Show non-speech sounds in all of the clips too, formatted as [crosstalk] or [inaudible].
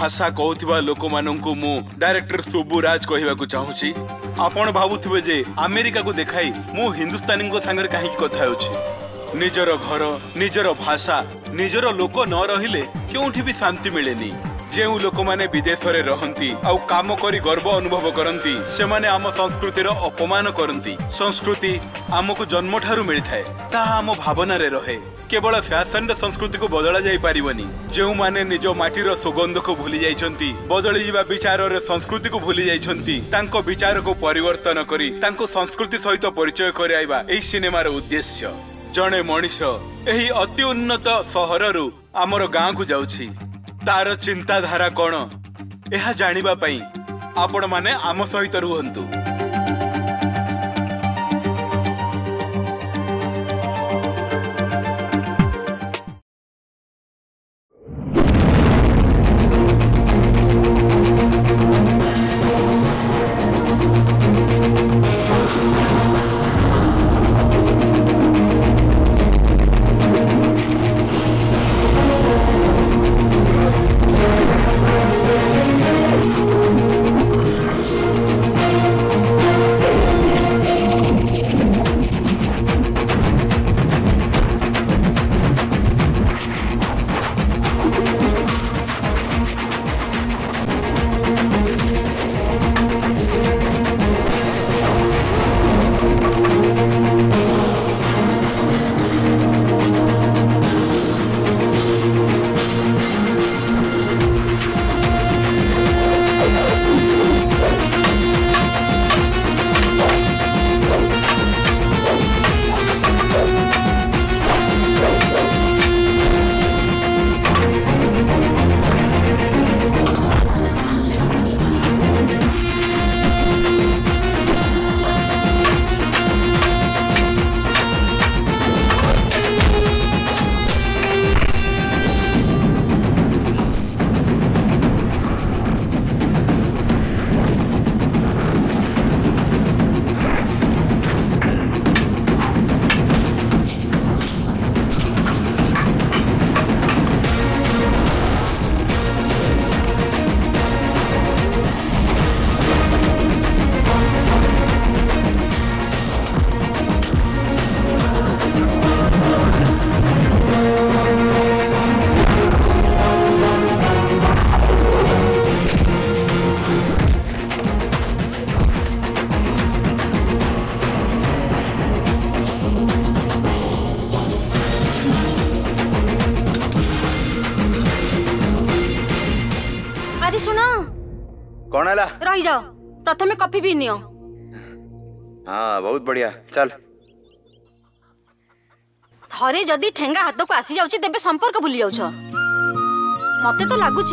ভাষা কহুথিবা লোকমানঙ্কু মু ডাইরেক্টর সুবুরাজ କହିବାକୁ ଚାହୁଁଛି ଆପଣ ଭାବୁଥିବେ ଯେ ଆମେରିକାକୁ ଦେଖାଇ ମୁଁ ହିନ୍ଦୁସ୍ତାନୀଙ୍କ ସାଙ୍ଗରେ କାହିଁକି କଥା ହେଉଛି ନିଜର ଘର ନିଜର ଭାଷା ନିଜର ଲୋକ ନ ରହିଲେ କେଉଁଠି ବି ଶାନ୍ତି ମିଳେନି ଯେଉଁ ଲୋକମାନେ ବିଦେଶରେ ରହନ୍ତି ଆଉ କାମ କରି ଗର୍ବ ଅନୁଭବ କରନ୍ତି ସେମାନେ ଆମ ସଂସ୍କୃତିର ଅପମାନ କରନ୍ତି ସଂସ୍କୃତି ଆମକୁ ଜନ୍ମଠାରୁ ମିଳିଥାଏ ତାହା ଆମ ଭାବନାରେ ରହେ କେବଳ ଫ୍ୟାସନର ସଂସ୍କୃତିକୁ ବଦଳା ଯାଇପାରିବନି ଯେଉଁମାନେ ନିଜ ମାଟିର ସୁଗନ୍ଧକୁ ଭୁଲି ଯାଇଛନ୍ତି ବଦଳିଯିବା ବିଚାରରେ ସଂସ୍କୃତିକୁ ଭୁଲି ଯାଇଛନ୍ତି ତାଙ୍କ ବିଚାରକୁ ପରିବର୍ତ୍ତନ କରି ତାଙ୍କୁ ସଂସ୍କୃତି ସହିତ ପରିଚୟ କରାଇବା ଏହି ସିନେମାର ଉଦ୍ଦେଶ୍ୟ ଜଣେ ମଣିଷ ଏହି ଅତି ଉନ୍ନତ ସହରରୁ ଆମର ଗାଁକୁ ଯାଉଛି ତାର ଚିନ୍ତାଧାରା କ'ଣ ଏହା ଜାଣିବା ପାଇଁ ଆପଣମାନେ ଆମ ସହିତ ରୁହନ୍ତୁ कभी भी नहीं हो हाँ बहुत बढ़िया चल थे जदि ठेंगा हाथ को आसी जाऊँ तेज संपर्क भूली जाऊ मत तो लगुच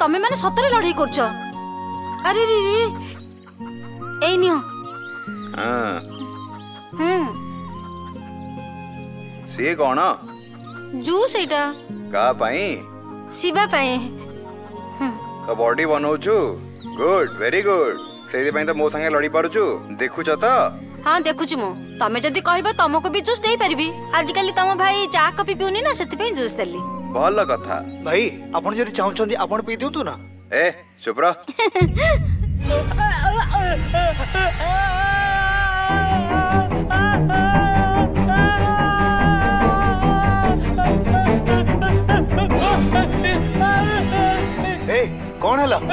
तुम्हें मैंने सतरे लड़े कर अरे रे रे ए नियो हाँ। हम्म से कौन जू सेटा का पाई शिवा पाई हम्म। तो बॉडी बनाउछु गुड वेरी गुड সেইপাই তো মো সাথে লড়ি পারুছু দেখুছ তো হ্যাঁ দেখুছি মু তুমি যদি কহব তোমাকে বি জুস দেই পারিবি আজকালি তোম ভাই চা কফি পিউনি না সেপাই জুস দেলি ভাল কথা ভাই আপন যদি চাহুছেন আপন পি দিও না এ সুপ্র Ah! कौन है लव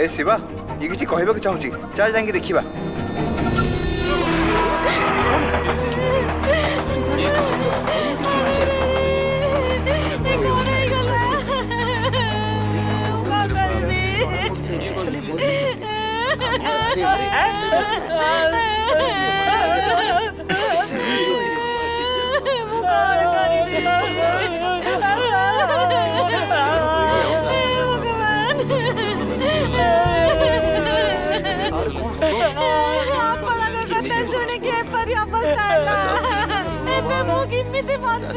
ए शिवा ये किसी कह चाहूँ चल जाएंगे देखा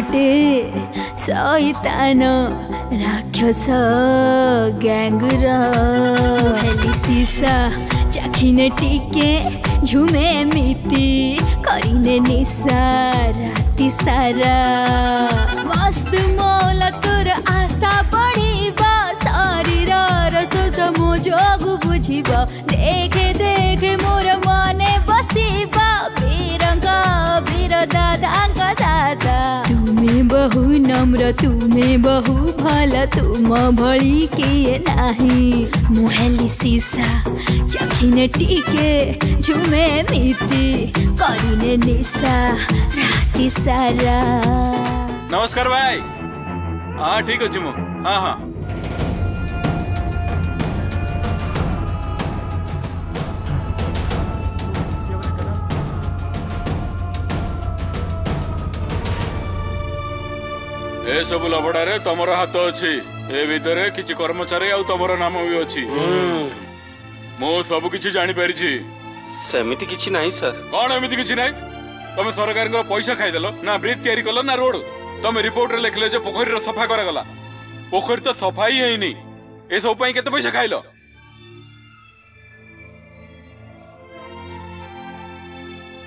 ଗୋଟେ ଶୈତାନ ରାକ୍ଷସ ଗ୍ୟାଙ୍ଗର ହେଲି ସିସା ଚାଖିନେ ଟିକେ ଝୁମେ ଏମିତି କରିନେ ନିଶା ରାତି ସାରା ମସ୍ତ ମୌଲ ତୋର ଆଶା ବଢ଼ିବ ଶରୀରର ଶୋଷ ମୋ ଯୋଗୁ ବୁଝିବ ଦେଖେ ଦେଖେ ମୋର ମନେ ବ ତୁମେ ବହୁ ଭଲ ତୁମ ଭଳି କିଏ ନାହିଁ ମୁଁ ହେଲି ସିସା ଚଖିନେ ଟିକେ ଝୁମେ ମିତି କରିନେ ନିଶା ରାତି ସାରା ନମସ୍କାର ଭାଇ ହଁ ଠିକ ଅଛି ମୁଁ ହଁ ହଁ ଏସବୁ ଲଭଡ଼ାରେ ତମର ହାତ ଅଛି ଏ ଭିତରେ କିଛି କର୍ମଚାରୀ ଆଉ ତମର ନାମ ବି ଅଛି ମୁଁ ସବୁ କିଛି ଜାଣିପାରିଛି ସେମିତି କିଛି ନାହିଁ ସାର୍ କ'ଣ ଏମିତି କିଛି ନାହିଁ ତମେ ସରକାରଙ୍କ ପଇସା ଖାଇଦେଲ ନା ବ୍ରିଜ୍ ତିଆରି କଲ ନା ରୋଡ୍ ତମେ ରିପୋର୍ଟରେ ଲେଖିଲେ ଯେ ପୋଖରୀର ସଫା କରାଗଲା ପୋଖରୀ ତ ସଫା ହିଁ ହେଇନି ଏସବୁ ପାଇଁ କେତେ ପଇସା ଖାଇଲ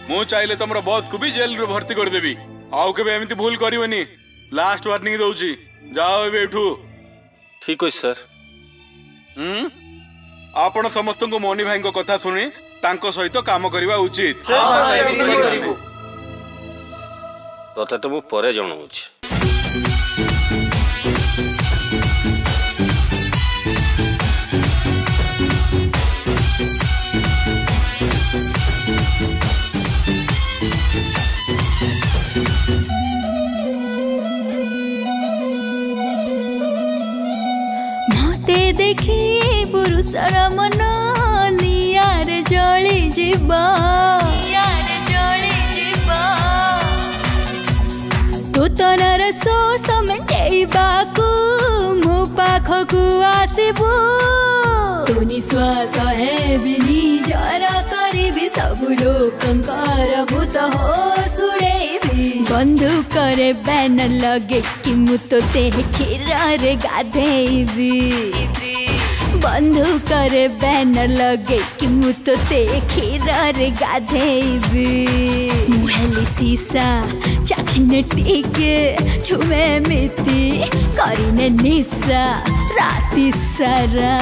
ମୁଁ ଚାହିଁଲେ ତମର ବସ୍କୁ ବି ଜେଲରେ ଭର୍ତ୍ତି କରିଦେବି ଆଉ କେବେ ଏମିତି ଭୁଲ କରିବନି ଲାଷ୍ଟ ୱାର୍ଣ୍ଣିଂ ଦେଉଛି ଯାଅ ଏବେ ଏଠୁ ଠିକ୍ ଅଛି ସାର୍ ହୁଁ ଆପଣ ସମସ୍ତଙ୍କୁ ମନି ଭାଇଙ୍କ କଥା ଶୁଣି ତାଙ୍କ ସହିତ କାମ କରିବା ଉଚିତ ତ ମୁଁ ପରେ ଜଣାଉଛି ଅବସର ମନ ନିଆରେ ଜଳି ଯିବା ନୂତନର ଶୋଷ ମେଣ୍ଟେଇବାକୁ ମୋ ପାଖକୁ ଆସିବୁ ତୁ ନିଶ୍ୱାସ ହେବି ନିଜର କରିବି ସବୁ ଲୋକଙ୍କର ଭୂତ ହୋ ଶୁଣେଇବି ବନ୍ଧୁକରେ ବ୍ୟାନର ଲଗେଇକି ମୁଁ ତୋତେ କ୍ଷୀରରେ ଗାଧେଇବି বন্ধুকরে ব্যানর লগাইকি মু তোতে ক্ষীরের গাধেইবি মুহেলি সিসা চাখিনে টিকে ছুমে মিতি করিনে নিসা রাতি সারা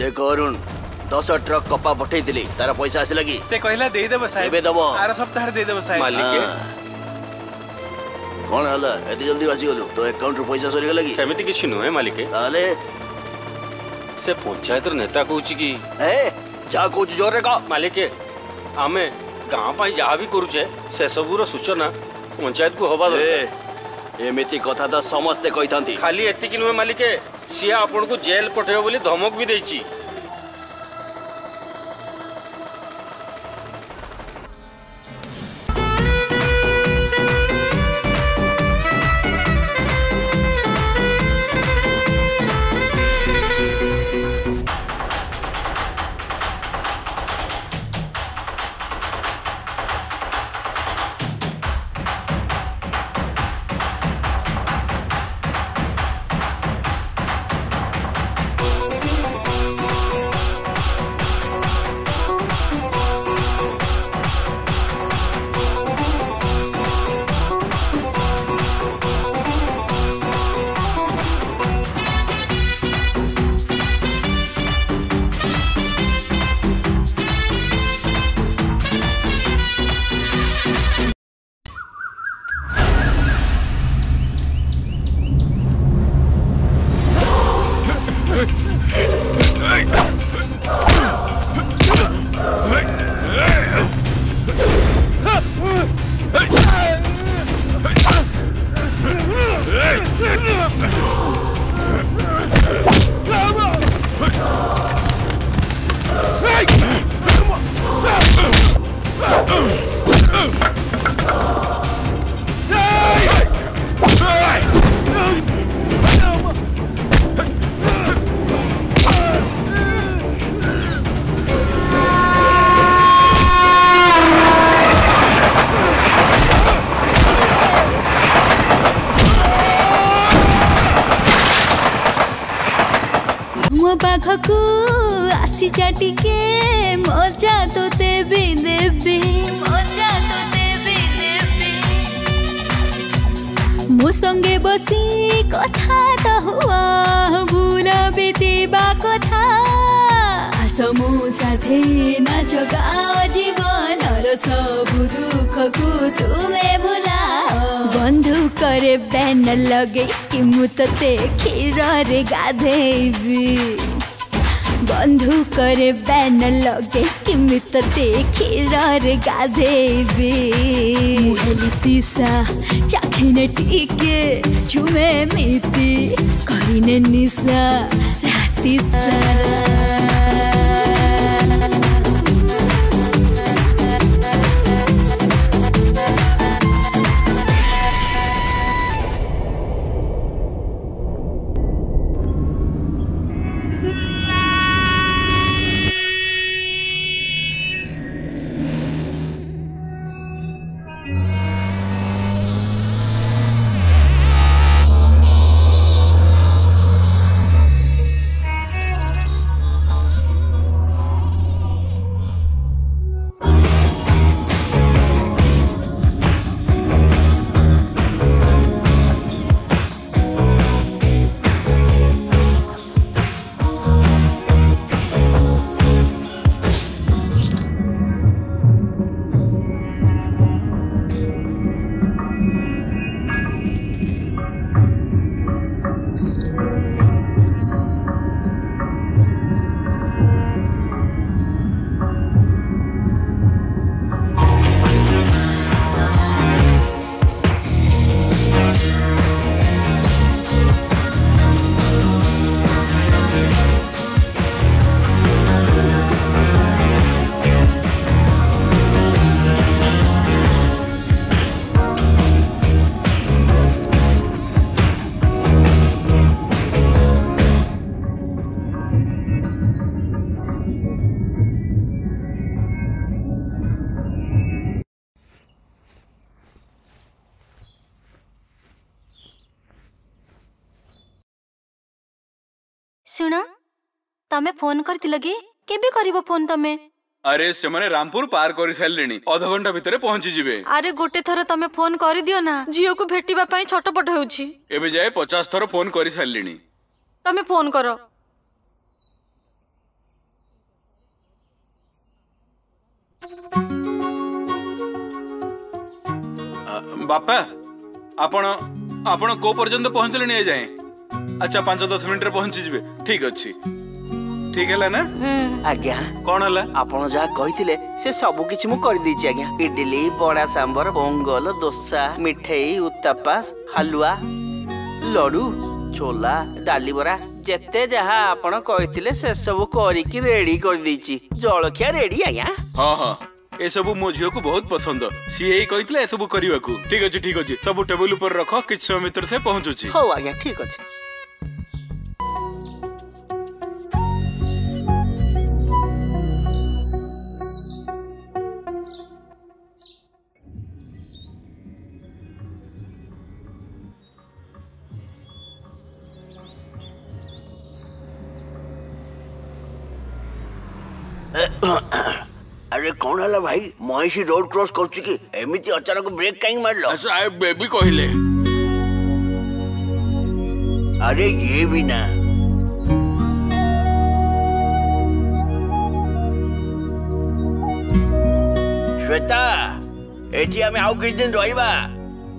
দেখো অরুণ দশ ট্রক কপা পঠাই দিলি তার পয়সা আসিলা কি সে কহিলা দেই দেব সাহেব এবে দেব আর সপ্তাহে দেই দেব সাহেব মালিক কোন হলা এত জলদি আসি গলো তো অ্যাকাউন্ট পয়সা সরি গলা কি সেমিতি কিছু নহে মালিক তাহলে ସେ ପଞ୍ଚାୟତର ନେତା କହୁଛି କି ଏ ଯାହା କହୁଛି ଜୋରରେ କହ ମାଲିକ ଆମେ ଗାଁ ପାଇଁ ଯାହା ବି କରୁଛେ ସେସବୁର ସୂଚନା ପଞ୍ଚାୟତକୁ ହବା ଏମିତି କଥା ତ ସମସ୍ତେ କହିଥାନ୍ତି ଖାଲି ଏତିକି ନୁହେଁ ମାଲିକ ସିଏ ଆପଣଙ୍କୁ ଜେଲ୍ ପଠେଇବ ବୋଲି ଧମକ ବି ଦେଇଛି बैन लगे कि मुत क्षीर रे गाधेबी बंधु करे बैन लगे कि मुत क्षीर रे गाधेबी सीसा चखने टीके चुमे मीति कहने निशा राति सा ତମେ ଫୋନ କରିଥିଲ କି କେବେ କରିବ ଫୋନ ତମେ আরে সেমানে রামপুর পার করে সারিলেনি অধ ঘন্টা ভিতরে পৌঁছি যাবে আরে গোটে থর তুমি ফোন করে দিও না ঝিওকু ভেটিবা পাই ছটপট হউছি এবে যায় 50 থর ফোন করে সারিলেনি তুমি ফোন করো বাপা আপন আপন কো পর্যন্ত পৌঁছলেনি এ যায় আচ্ছা 5 10 মিনিটে পৌঁছি যাবে ঠিক আছে ঠিক ହେଲା ନା ଆଜ୍ଞା କଣ ହେଲା ଆପଣ ଯାହା କହିଥିଲେ ସେ ସବୁ କିଛି ମୁଁ କରିଦେଇଛି ଆଜ୍ଞା ଇଡିଲି ବଡା ସାମ୍ବର ପୋଙ୍ଗଲ ଦୋସା ମିଠେଇ ଉତ୍ତାପା ହାଲୁଆ ଲଡୁ ଛୋଲା ଡାଲି ବରା ଯେତେ ଯାହା ଆପଣ କହିଥିଲେ ସେସବୁ କରିକି ରେଡି କରିଦେଇଛି ଜଳଖିଆ ରେଡି ଆଜ୍ଞା ହଁ ହଁ ଏସବୁ ମୋ ଝିଅକୁ ବହୁତ ପସନ୍ଦ ସିଏ ହିଁ କହିଥିଲା ଏସବୁ କରିବାକୁ ଠିକ ଅଛି ଠିକ ଅଛି ସବୁ ଟେବୁଲ ଉପରେ ରଖ କିଛି ସମୟ ଭିତରେ ସେ ପହଞ୍ଚୁଛି ହଉ ଆଜ୍ଞା ଠିକ ଅଛି अरे कौन है भाई महिषी रोड क्रॉस करुची एमती अचानक ब्रेक कहीं मारल साहेब बेबी कहले अरे ये भी ना শ্বেতা এটি আমি আউ কিছুদিন রহবা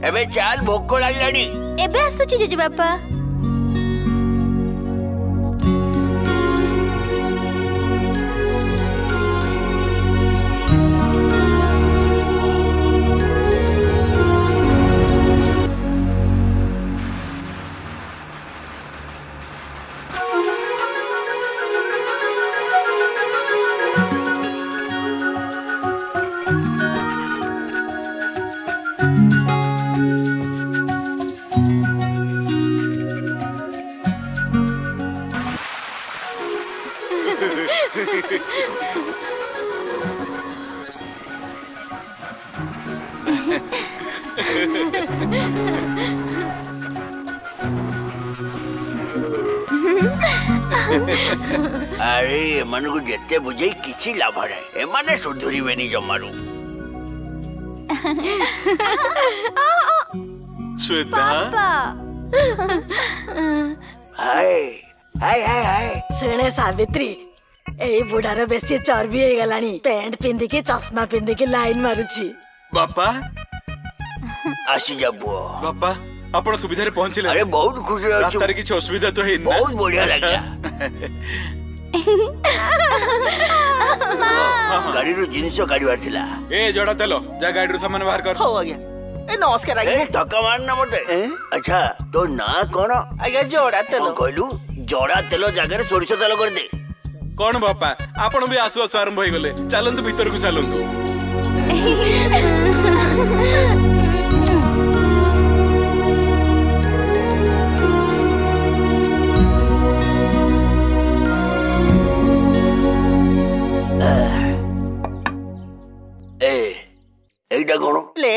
এবে চাল ভোগ লাগলানি এবে আসুছি জেজে বাপা સાચી લાભણે એમાં ને સુધુરી બેની જમારું ଶୁଣେ ସାବିତ୍ରୀ ଏଇ ବୁଢାର ବେଶୀ ଚର୍ବି ହେଇଗଲାଣି ପ୍ୟାଣ୍ଟ ପିନ୍ଧିକି ଚଷମା ପିନ୍ଧିକି ଲାଇନ ମାରୁଛି ବାପା ଆସିଯା ପୁଅ ବାପା ଆପଣ ସୁବିଧାରେ ପହଞ୍ଚିଲେ ଆରେ ବହୁତ ଖୁସି ରାସ୍ତାରେ କିଛି ଅସୁବିଧା ତ ହେଇନି ବହୁତ ବଢିଆ ଲାଗିଲା ଗାଡ଼ିରୁ ଜିନିଷ କାଢିବାର ଥିଲା ଏ ଜଡ଼ା ତେଲ ଯା ଗାଡ଼ିରୁ ସାମାନ ବାହାର କର ହଉ ଆଜ୍ଞା ଏ ନମସ୍କାର ଆଜ୍ଞା ଥକା ମାରନା ମତେ ଆଚ୍ଛା ତୋ ନାଁ କଣ ଆଜ୍ଞା ଜଡ଼ା ତେଲ କହିଲୁ ଜଡ଼ା ତେଲ ଜାଗାରେ ସୋରିଷ ତେଲ କରିଦେ କଣ ବାପା ଆପଣ ବି ଆସୁ ଆସୁ ଆରମ୍ଭ ହେଇଗଲେ ଚାଲନ୍ତୁ ଭିତରକୁ ଚାଲନ୍ତୁ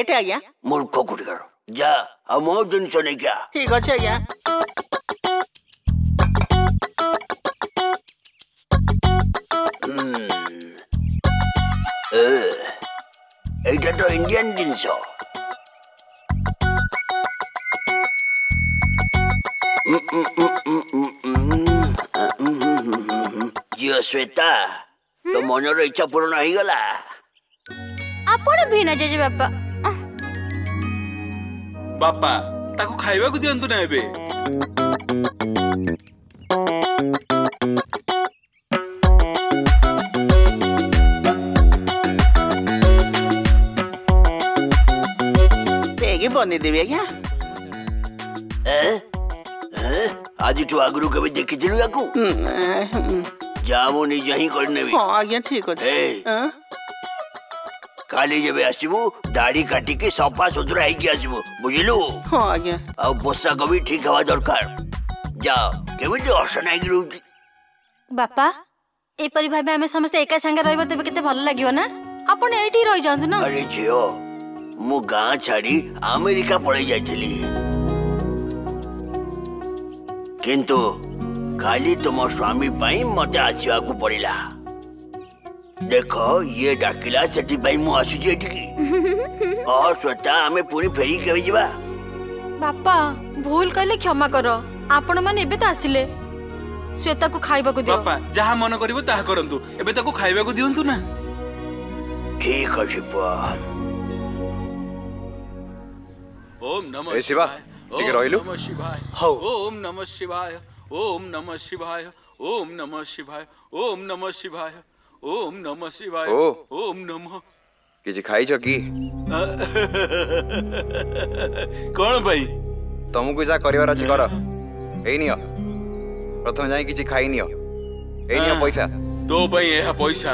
ଲେଟ୍ ଆଜ୍ଞା ମୂର୍ଖ କୁଟିକର ଯା ଆଉ ମୋ ଜିନିଷ ନେଇକି ଆ ଠିକ ଅଛି ଆଜ୍ଞା এইটা তো ইন্ডিয়ান জিনিস ଝିଅ ଶ୍ୱେତା ତୋ ମନର ଇଚ୍ଛା ପୂରଣ ହେଇଗଲା ଆପଣ ଭିଣା ଜେଜେବାପା बापा ताको खाइबा को दियंतु ना एबे पेगी बनि देबे क्या ए आज तो आगुरु कबे देखि जिलु याकू जामो नि जही करनेबे हां आ गया ठीक हो ए ಕಾಲೇಜ್ ಆಸಿವು ದಾಡಿ ಕಾಟಿಕಿ ಸಫಾ ಸುತುರಾ ହେଇକି ଆସିବୁ ବୁଝିଲୁ ହଁ ଆଜ୍ଞା ଆଉ ପୋଷାକ ବି ଠିକ ହେବା ଦରକାର ଯା କେମିତି ଅସନା ହେଇକି ରହୁଛି ବାପା ଏପରି ଭାବେ ଆମେ ସମସ୍ତେ ଏକା ସାଙ୍ଗେ ରହିବା ତେବେ କେତେ ଭଲ ଲାଗିବ ନା ଆପଣ ଏଇଠି ରହିଯାଆନ୍ତୁ ନା ଆରେ ଝିଅ ମୁଁ ଗାଁ ଛାଡି ଆମେରିକା ପଳେଇ ଯାଇଥିଲି କିନ୍ତୁ କାଲି ତୁମ ସ୍ୱାମୀ ପାଇଁ ମତେ ଆସିବାକୁ ପଡିଲା देखो ये डाकिला सेठी भाई मु आसु जे ठीकी आ सोता हमें पूरी फेरी के जीवा बापा भूल करले क्षमा करो आपण माने एबे त आसीले श्वेता को खाइबा को दियो बापा जहां मन करबो ता करंतु एबे ताको खाइबा को दियंतु ना ठीक है शिवा ओम नमः शिवाय ठीक रहिलु ओम नमः शिवाय हो ओम नमः शिवाय ओम नमः शिवाय ओम नमः शिवाय ओम नमः शिवाय ओम नमः शिवाय ओ ओम नमः କିଛି ଖାଇଛ କି କଣ ପାଇଁ ତମକୁ ଯାହା କରିବାର ଅଛି କର ଏଇ ନିଅ ପ୍ରଥମେ ଯାଇ କିଛି ଖାଇ ନିଅ ଏଇ ନିଅ ପଇସା ତୋ ପାଇଁ ଏହା ପଇସା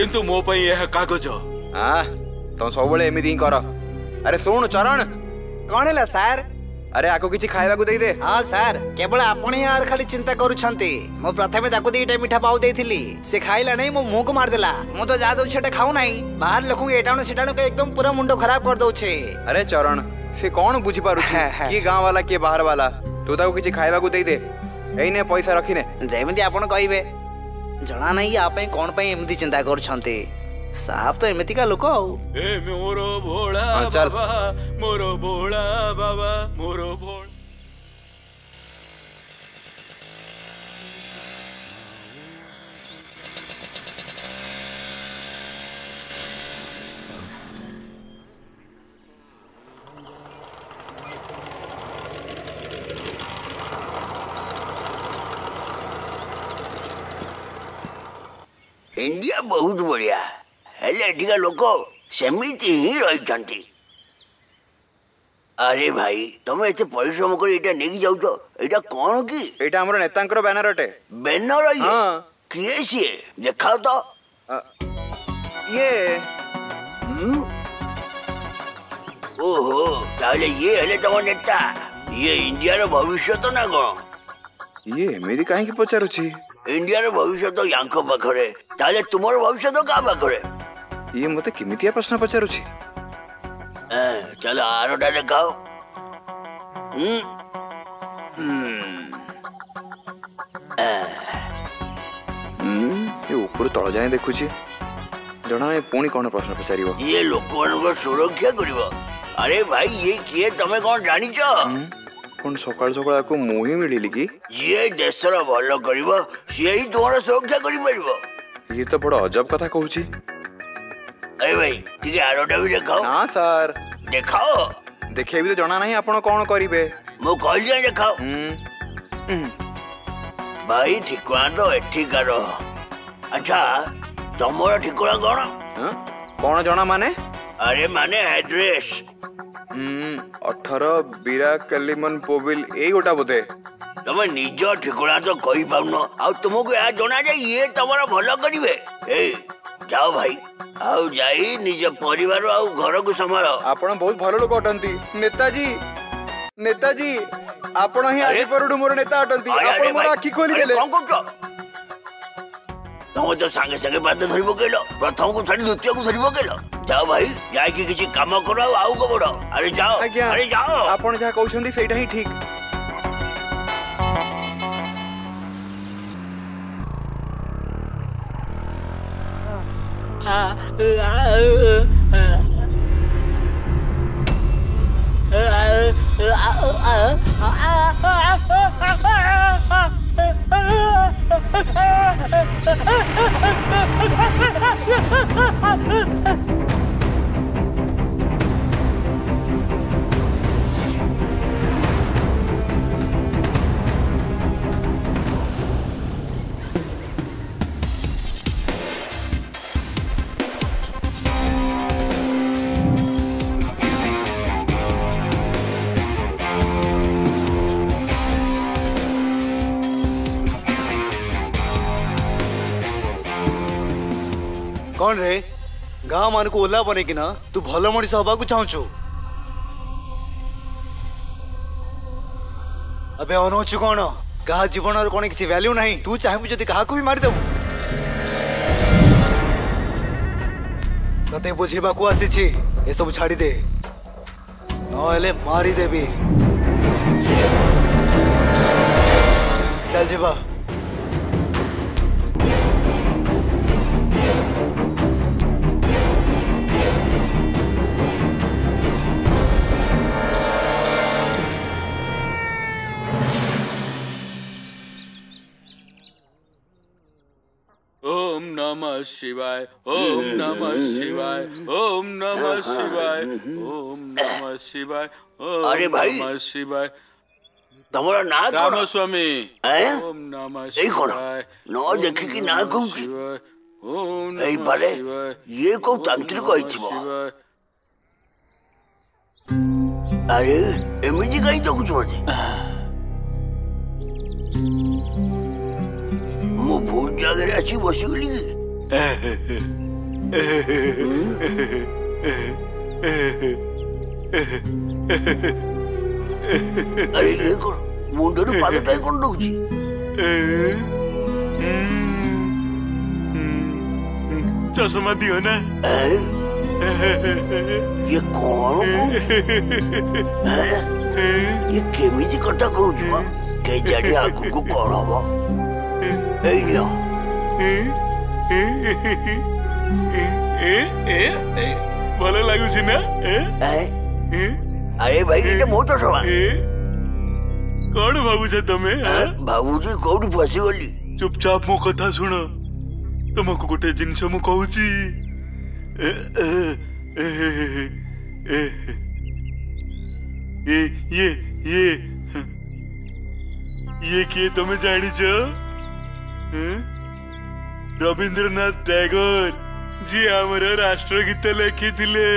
କିନ୍ତୁ ମୋ ପାଇଁ ଏହା କାଗଜ ତମେ ସବୁବେଳେ ଏମିତି ହିଁ କର ଆରେ ଶୁଣୁ ଚରଣ କଣ ହେଲା ସାର୍ আরে আকু কিছু খাইবাকু দেইদে ହଁ ସାର୍ କେବଳ ଆପଣ ହିଁ ଆର ଖାଲି ଚିନ୍ତା କରୁଛନ୍ତି ମୁଁ ପ୍ରଥମେ ତାକୁ ଦିଟା ମିଠା ପାଉ ଦେଇଥିଲି ସେ ଖାଇଲା ନାହିଁ ମୋ ମୁହଁକୁ ମାରିଦେଲା ମୁଁ ତ ଯାହା ଦେଉଛି ସେଟା ଖାଉନାହିଁ ବାହାର ଲୋକଙ୍କୁ ଏଟାଣୁ ସେଟାଣୁ ଏକଦମ ପୁରା ମୁଣ୍ଡ ଖରାପ କରିଦଉଛି ଆରେ ଚରଣ ସେ କ'ଣ ବୁଝିପାରୁଛି କିଏ ଗାଁ ବାଲା କିଏ ବାହାର ବାଲା ତୁ ତାକୁ କିଛି ଖାଇବାକୁ ଦେଇଦେ ଏଇନେ ପଇସା ରଖିନେ ଯେମିତି ଆପଣ କହିବେ ଜଣା ନାହିଁ ୟା ପାଇଁ କ'ଣ ପାଇଁ ଏମିତି ଚିନ୍ତା କରୁଛନ୍ତି ସାଫ ତ ଏମିତିକା ଲୋକ ଆଉ ମୋର ଭୋଳା ଚାଲ ମୋର ଭୋଳା ବାବା ମୋର ଇଣ୍ଡିଆ ବହୁତ ବଢ଼ିଆ ହେଲେ ଏଠିକା ଲୋକ ସେମିତି ହିଁ ରହିଛନ୍ତି ଆରେ ଭାଇ ତମେ ଏତେ ପରିଶ୍ରମ କରି ଏଇଟା ନେଇକି ଯାଉଛ ଏଇଟା କ'ଣ କି ଏଇଟା ଆମର ନେତାଙ୍କର ବ୍ୟାନର ଅଟେ ବ୍ୟାନର କିଏ ସିଏ ଦେଖାଅ ତ ଇଏ ଓହୋ ତାହେଲେ ଇଏ ହେଲେ ତମ ନେତା ଇଏ ଇଣ୍ଡିଆର ଭବିଷ୍ୟତ ନା କ'ଣ ଇଏ ଏମିତି କାହିଁକି ପଚାରୁଛି ଇଣ୍ଡିଆର ଭବିଷ୍ୟତ ୟାଙ୍କ ପାଖରେ ତାହେଲେ ତୁମର ଭବିଷ୍ୟତ କାହା ପାଖରେ ଇଏ ମୋତେ କେମିତିଆ ପ୍ରଶ୍ନ ପଚାରୁଛି ଚାଲ ଆରଟା ଦେଖାଅ ଉପରୁ ତଳ ଯାଏଁ ଦେଖୁଛି ଜଣା ପୁଣି କ'ଣ ପ୍ରଶ୍ନ ପଚାରିବ ଇଏ ଲୋକମାନଙ୍କ ସୁରକ୍ଷା କରିବ ଆରେ ଭାଇ ଇଏ କିଏ ତମେ କ'ଣ ଜାଣିଛ पण सकाळ सकाळ आपको मोही मिली कि ये देश भल कर तुम सुरक्षा कर ये तो बड़ अजब कथा कहूँ अरे भाई ठीक आरोटा भी देखाओ ना सर देखाओ देखे भी तो जना ना आप कौन करेंगे मु कहली देखाओ हम्म। हम्म। भाई ठिकाना तो एठिकार अच्छा तुम ठिकाना कौन हाँ? कौन जना माने अरे माने एड्रेस ଅଠର ବୀରା କାଲିମନ ପୋବିଲ ଏଇ ଗୋଟା ବୋଧେ ତମେ ନିଜ ଠିକଣା ତ କହିପାରୁନ ଆଉ ତୁମକୁ ଏହା ଜଣା ଯେ ଇଏ ତମର ଭଲ କରିବେ ଏଇ ଯାଅ ଭାଇ ଆଉ ଯାଇ ନିଜ ପରିବାର ଆଉ ଘରକୁ ସମ୍ଭାଳ ଆପଣ ବହୁତ ଭଲ ଲୋକ ଅଟନ୍ତି ନେତାଜୀ ନେତାଜୀ ଆପଣ ହିଁ ଆଜି ପରଠୁ ମୋର ନେତା ଅଟନ୍ତି ଆପଣ ମୋର ଆଖି ଖୋଲିଦେଲେ କଣ କରୁଛ ତମେ ତ ସାଙ୍ଗେ ସାଙ୍ଗେ ବାଦ ଧରିବ କହିଲ ପ୍ରଥମକୁ ଛାଡି ଦ୍ୱିତୀୟକୁ ଧରିବ କହିଲ ଯାଅ ଭାଇ ଯାଇକି କିଛି କାମ କର ଆଉ ଆଉ ଗୋବର ଆରେ ଯାଅ ଆରେ ଯାଅ ଆପଣ ଯାହା କହୁଛନ୍ତି ସେଇଟା ହିଁ ଠିକ Ah Ah कौन रे गाँ मान को ओला बने कि ना तू भल मनीष हवाक चाहू अबे अनौचु कौन क्या जीवन कौन किसी वैल्यू नहीं तू चाहे मुझे जदि को भी मारिदेबू ते बुझेबा को आसी ये सब छाड़ी दे नहले मारी देबी चल जीवा शिवाय ओम नमः शिवाय ओम नमः शिवाय ओम नमः शिवाय अरे भाई नमः शिवाय તમારા ના રામસ્વામી ઓમ નમઃ શિવાય ન દેખી કે ના કહું ઓમ નમઃ શિવાય ये को तंत्र को इच्छिबो अरे एमिजी कहीं तो कुछ मत ମୁଁ ଭୁଲ ଜାଗାରେ ଆସି ବସିଗଲି କି अरे ये कौन मुंडे पादटाय कौन लगुची चश्मा दियो ना ये कौन ये केमिति कथा करूछु के जड़ी आगु को कोण हबो ए लियो ભલે લાગ્યું છે ને અરે ભાઈ એટલે મોટો સવાલ કોણ ભાવું છે તમે ભાવુજી કોણ ફસી ચૂપચાપ મો કથા શુણ તમકુ ગોટે જિનિષ મુ કહુଛି ये ये ये ये किए तुम्हें जानी छ রবীন্দ্রনাথ ট্যাগর যে আমার রাষ্ট্রগীত লেখিলে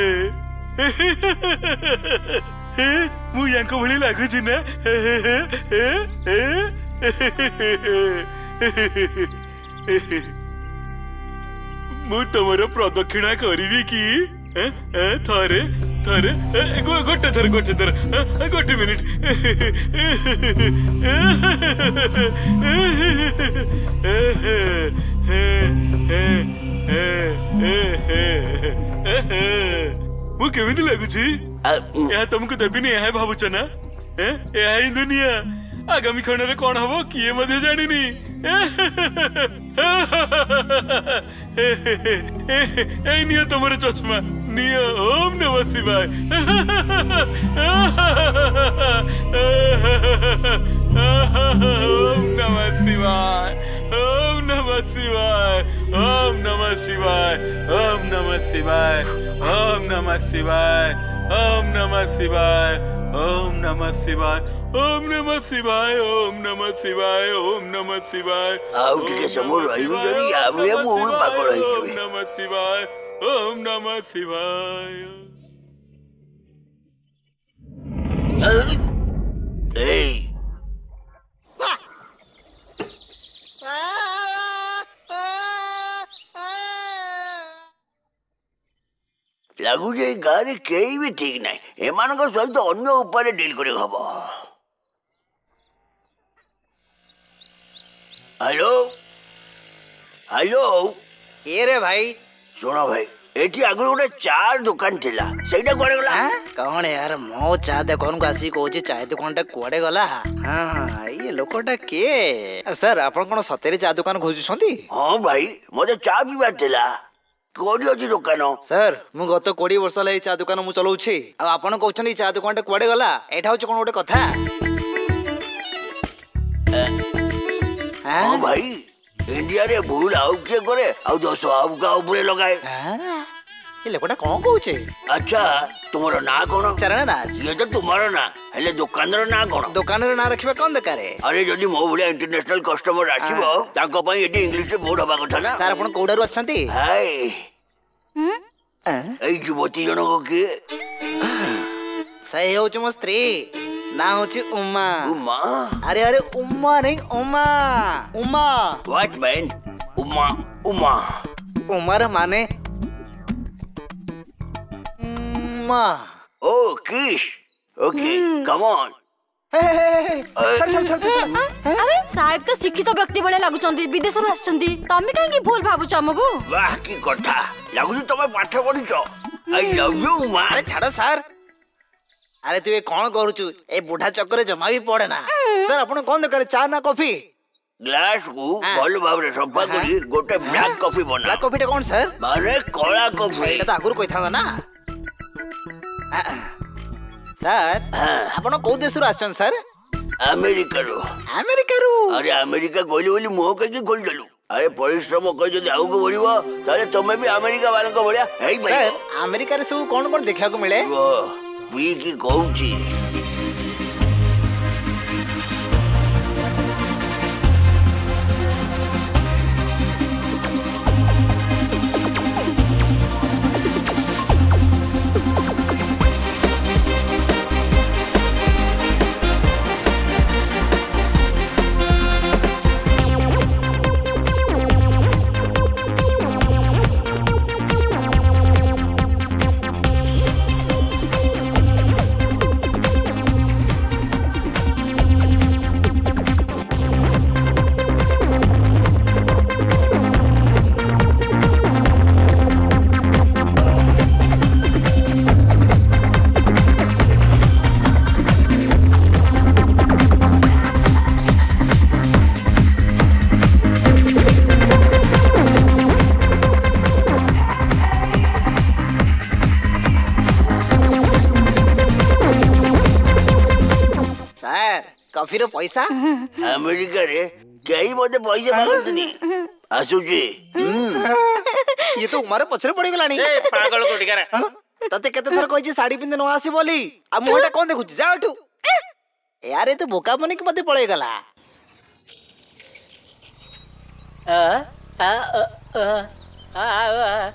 ମୁଁ ୟାଙ୍କ ଭଳି ଲାଗୁଛି ନା ମୁଁ ତମର ପ୍ରଦକ୍ଷିଣା କରିବି କି ଥରେ ଥରେ ଗୋଟେ ଥର ଗୋଟେ ଥର ଗୋଟେ ମିନିଟ केमिति लगुची ଏହା ତମକୁ ଦେବିନି ଏହା ଭାବୁଛ ନା ଏହା ହିଁ ଦୁନିଆ ଆଗାମୀ କ୍ଷଣରେ କଣ ହବ କିଏ ମଧ୍ୟ ଜାଣିନି नियो নিয়ে चश्मा नियो ओम ওম शिवाय ओम ওম शिवाय ओम ওম शिवाय ओम नमः शिवाय ओम नमः शिवाय ओम नमः शिवाय ओम नमः शिवाय ओम नमः शिवाय ओम नमः शिवाय ओम नमः शिवाय ओम नमः शिवाय आऊ टिके समोर राहिबी जरी आवळे मोह पाकळ आहे ओम नमः शिवाय ओम नमः शिवाय এই লাগু যে গাড়ি কেই বি ঠিক নাই এমানক সহিত অন্য উপায়ে ডিল করে হব হ্যালো হ্যালো কে রে ভাই শোনো ভাই ଏଠି ଆଗରୁ ଗୋଟେ ଚା ଦୋକାନ ଥିଲା ସେଇଟା କୁଆଡେ ଗଲା କଣ ୟାର ମୋ ଚା ଦୋକାନକୁ ଆସିକି କହୁଛି ଚା ଦୋକାନଟା କୁଆଡେ ଗଲା ହଁ ଇଏ ଲୋକଟା କିଏ ସାର୍ ଆପଣ କଣ ସତରେ ଚା ଦୋକାନ ଖୋଜୁଛନ୍ତି ହଁ ଭାଇ ମୋତେ ଚା ପିଇବାର ଥିଲା କୋଉଠି ଅଛି ଦୋକାନ ସାର୍ ମୁଁ ଗତ କୋଡ଼ିଏ ବର୍ଷ ହେଲା ଏଇ ଚା ଦୋକାନ ମୁଁ ଚଲଉଛି ଆଉ ଆପଣ କହୁଛନ୍ତି ଚା ଦୋକାନଟା କୁଆଡେ ଗଲା ଏଇଟା ହଉଛି କଣ ଗୋଟେ କଥା ହଁ ଭାଇ ଇଣ୍ଡିଆରେ ଭୁଲ ଆଉ କିଏ କରେ ଆଉ ଦୋଷ ଆଉ କାହା ଉପରେ ଲଗାଏ ଏ ଲୋକଟା କଣ କହୁଛେ ଆଚ୍ଛା ତୁମର ନାଁ କଣ ଚାରଣ ରାଜ ଇଏ ତ ତୁମର ନାଁ ହେଲେ ଦୋକାନର ନାଁ କଣ ଦୋକାନର ନାଁ ରଖିବା କଣ ଦରକାର ଆରେ ଯଦି ମୋ ଭଳିଆ ଇଣ୍ଟରନ୍ୟାସନାଲ କଷ୍ଟମର ଆସିବ ତାଙ୍କ ପାଇଁ ଏଠି ଇଂଲିଶରେ ବୋର୍ଡ ହବା କଥା ନା ସାର୍ ଆପଣ କୋଉଟାରୁ ଆସିଛନ୍ତି ହାଏ ଏଇ ଯୁବତୀ ଜଣକ କିଏ ସେ ହେଉଛି ମୋ ସ୍ତ୍ରୀ ना होची उमा उमा अरे अरे उमा नहीं उमा उमा व्हाट मैन उमा उमा उमर माने उमा ओ किश ओके कम ऑन अरे साहेब तो शिक्षित व्यक्ति भले लगुंट विदेश आमे कहीं भूल भावुच आमको वाह की कथा लगुच तुम पाठ पढ़ी आई लव यू मा अरे छाड़ सार अरे तू ये कौन करुचु ए बुढ़ा चक्कर जमा भी पड़े ना सर आपण कौन दरकार चा ना कॉफी গ্লাস কু ভাল ভাবে সফা করি গোটে ব্ল্যাক কফি বনা ব্ল্যাক কফিটা কোন স্যার মানে কলা কফি এটা তো আগুর কইতা না স্যার আপন কোন দেশରୁ আসছেন স্যার আমেরিকাରୁ আমেরিকাରୁ আরে আমেরিকা কইলি বলি মোহ কইকি কইল দেলু আরে পরিশ্রম করে যদি আগুক বড়িব তাহলে তুমি বি আমেরিকা বালক ভলিয়া হেই পারিব স্যার আমেরিকারে সব কোন কোন দেখিବାକୁ মিলে Big Gold. ଆମିର ପଇସା ଆମେରିକାରେ କେହି ମୋତେ ପଇସା ମାଗନ୍ତିନି ଆସୁଛି ଇଏ ତ ଉମାର ପଛରେ ପଡିଗଲାଣି ପାଗଳ କୋଟିକାରେ ତତେ କେତେ ଥର କହିଛି ଶାଢୀ ପିନ୍ଧି ନ ଆସି ବୋଲି ଆଉ ମୁଁ ଏଟା କଣ ଦେଖୁଛି ଯା ଏଠୁ ୟାରେ ଏତେ ବୋକା ବନିକି ମୋତେ ପଳେଇଗଲା ଆ ଆ ଆ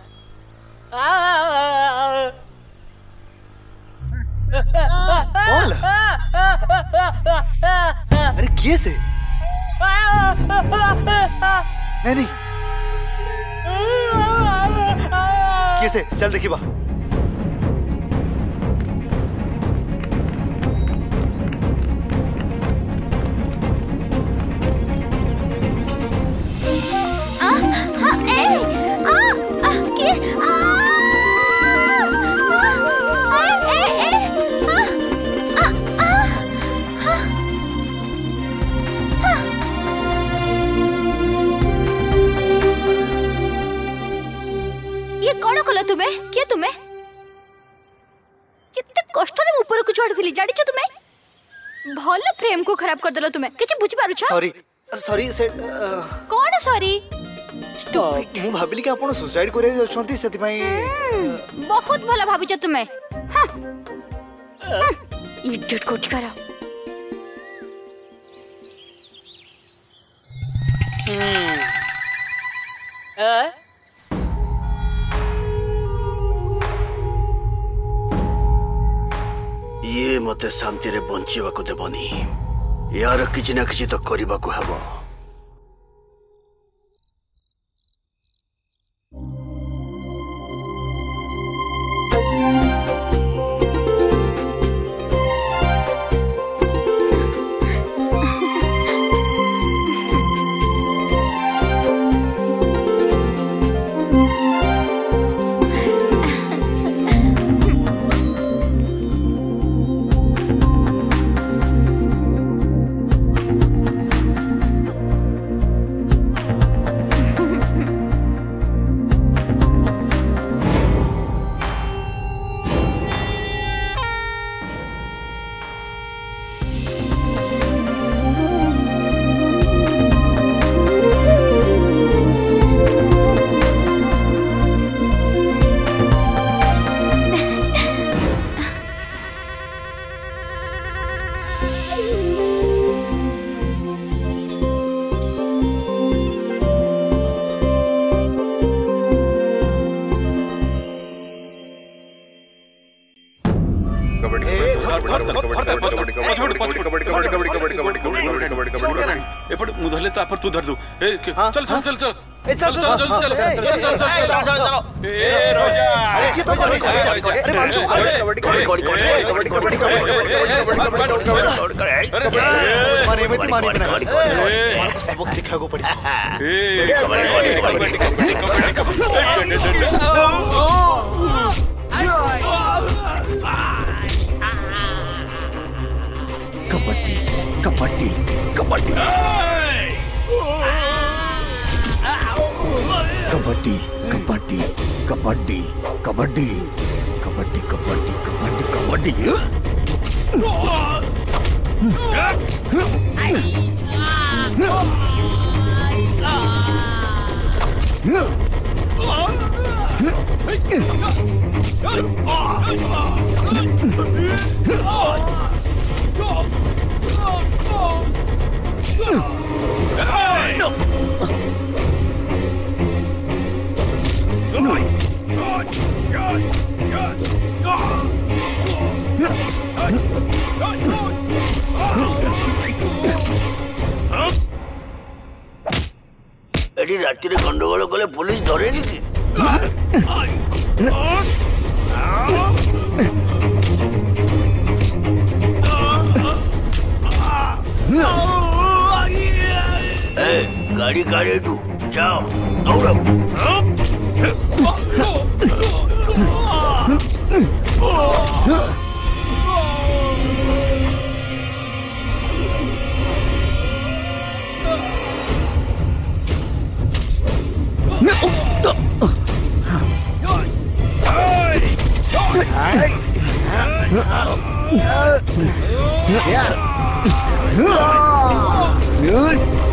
ଆ ଆ कौन अरे से नहीं नहीं किए से चल देखी बा কষ্টরে উপরকু চড়িলি জাড়িছ তুমি ভালো ফ্রেম কু খারাপ করদেল তুমি কিছু বুঝি পারুছ সরি সরি সে কোন সরি ମୁଁ ଭାବିଲି କି ଆପଣ ସୁସାଇଡ୍ କରିବାକୁ ଯାଉଛନ୍ତି ସେଥିପାଇଁ ବହୁତ ଭଲ ଭାବିଛ ତୁମେ ଇଡିୟଟ କୋଟିକାର ହୁଁ ଇଏ ମୋତେ ଶାନ୍ତିରେ ବଞ୍ଚିବାକୁ ଦେବନି ୟାର କିଛି ନା କିଛି ତ କରିବାକୁ ହେବ एपट तो आपर तू धर दो चल चल चल चल चल चल चल चल ए रोजा अरे ये तो अरे कबड्डी कबड्डी कबड्डी कबड्डी कबड्डी कबड्डी कबड्डी सबक सिखागो पड़ी ए कबड्डी कबड्डी कबड्डी कबड्डी कबड्डी பாட்டி kabaddi kabaddi kabaddi kabaddi kabaddi kabaddi kabaddi kabaddi kabaddi Oh, my God. এটি রাত্রিরে গন্ডগোল করলে পুলিশ ধরেনি কি No! गाड़ी काढे तू जाओ गौरव Yeah.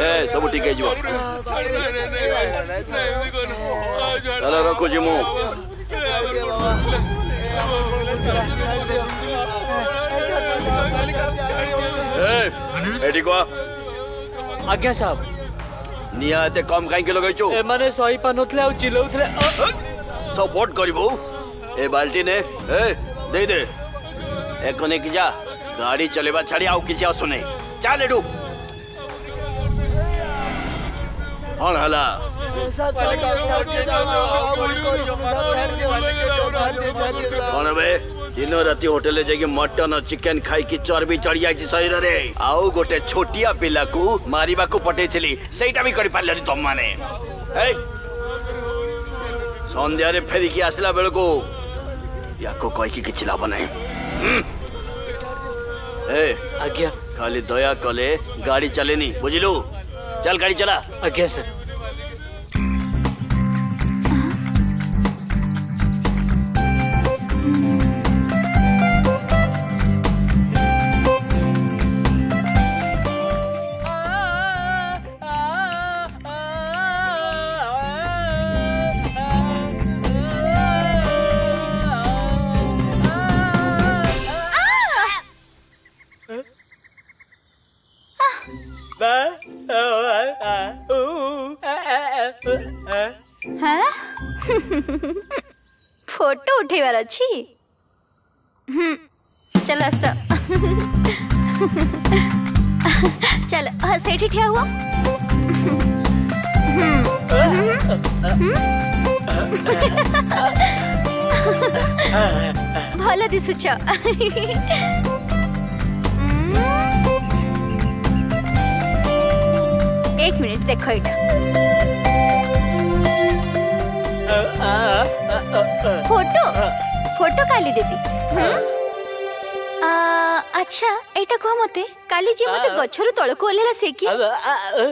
सब ठीक है जुआ चलो रखो जी मुंह आज्ञा साहब निहाते कम कहीं लगे छु एमाने सही पानुतले आ चिलौतले सपोर्ट करिबो ए बाल्टी ने ए दे दे एक जा गाड़ी चलेबा छाड़ी आउ किछ आसु नहीं चल एडू हण हला हण बे दिन राति होटेल मटन चिकेन खाई चर्बी चढ़ी जाए शरीर रे आउ गोटे छोटिया पिला को मारिबा को पठेइथिली सेटा भी तुम माने हे संध्या आसला बेल को याको कहि लाभ नै हम्म। खाली दया कले गाड़ी चलेनी बुझिलू चल गाड़ी चला सर उठेबार अच्छी चल अस चल से ठिया हुआ हम्म। भल दिशु एक मिनट देख ফটো হ্যাঁ। ফটো কালি দেবি হ্যাঁ। আচ্ছা এইটা কহ মতে কালি যে মতে গছরু তলকু ওলেলা সে কি হ্যাঁ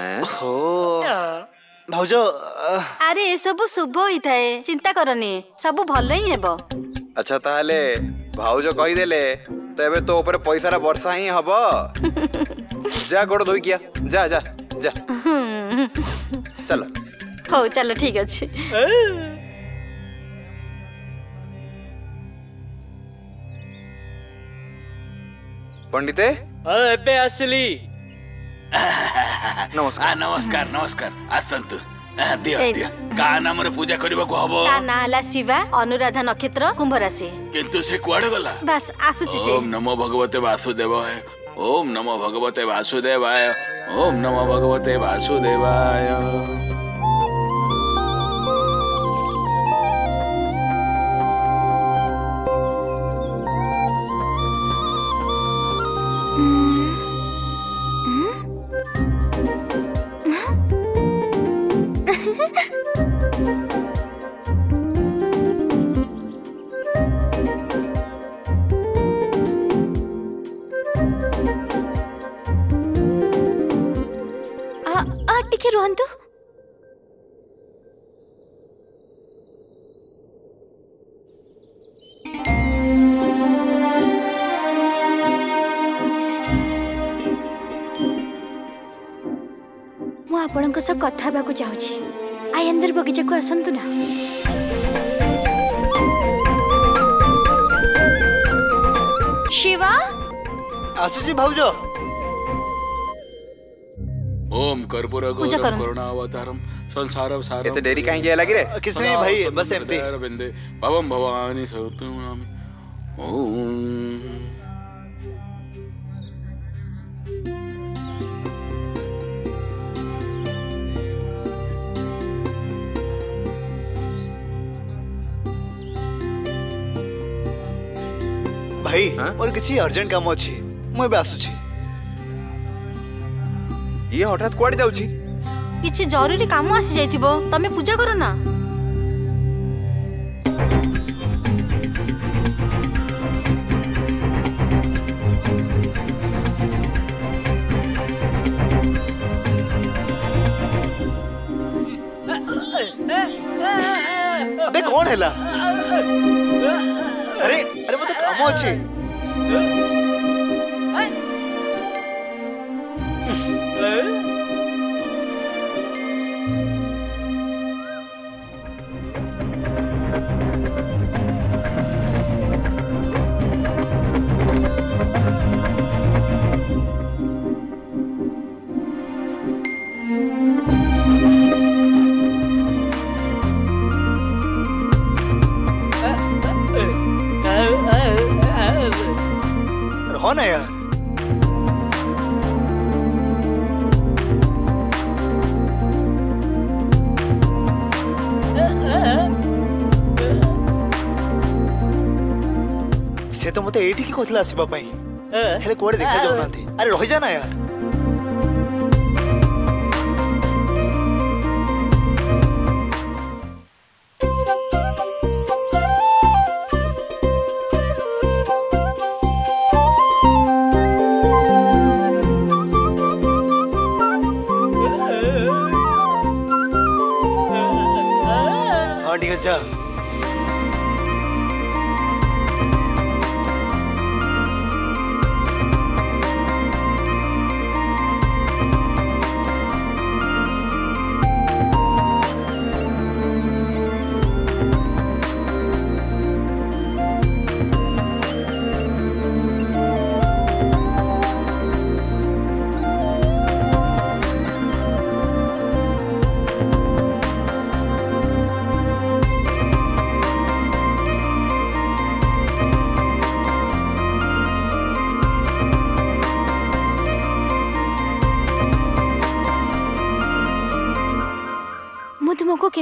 अरे हो ଭାଉଜ ଆରେ ଏସବୁ ଶୁଭ ହୋଇଥାଏ ଚିନ୍ତା କରନି ସବୁ ଭଲ ହିଁ ହେବ ଆଚ୍ଛା ତାହେଲେ ଭାଉଜ କହିଦେଲେ ତ ଏବେ ତୋ ଉପରେ ପଇସାର ବର୍ଷା ହିଁ ହବ ଯା ଗୋଡ଼ ଧୋଇକିଆ ଯା ଯା ଯା ଚାଲ ହଉ ଚାଲ ଠିକ ଅଛି ପଣ୍ଡିତେ ଏବେ ଆସିଲି নমস্কার নমস্কার নমস্কার আসন্তু ଦିଅ ଦିଅ କାହା ନାମରେ ପୂଜା କରିବାକୁ ହବ ତା ନାଁ ହେଲା ଶିବା ଅନୁରାଧା ନକ୍ଷତ୍ର କୁମ୍ଭ ରାଶି କିନ୍ତୁ ସେ କୁଆଡେ ଗଲା ବାସ୍ ଆସୁଛି ସେ ଓମ୍ ନମୋ ଭଗବତେ ବାସୁଦେବାୟ ଓମ୍ ନମୋ ଭଗବତେ ବାସୁଦେବାୟ ଓମ୍ ନମୋ ଭଗବତେ ବାସୁଦେବାୟ ଟିକେ ରୁହନ୍ତୁ ମୁଁ ଆପଣଙ୍କ ସହ କଥା ହେବାକୁ ଚାହୁଁଛି आंदर बगीचा को आसतु ना शिवा आसुची भाऊज ओम कर्पूर अवतारम संसार अवसार ये तो डेरी काहे किया लगी रे किसने भाई बस एमती भवम भवानी सर्वतम ओम भाई मोर हाँ? किसी अर्जेंट काम अच्छी मुझे आसुच ये हटात कौ जा किसी जरूरी कम आसी जाइ तमे पूजा करो ना अबे कौन है ला? अरे 默契。ମତେ ଏଇଠିକି କହିଥିଲା ଆସିବା ପାଇଁ ହେଲେ କୁଆଡେ ଦେଖାଯାଉନାହାନ୍ତି ଆରେ ରହିଯା ନା ୟାର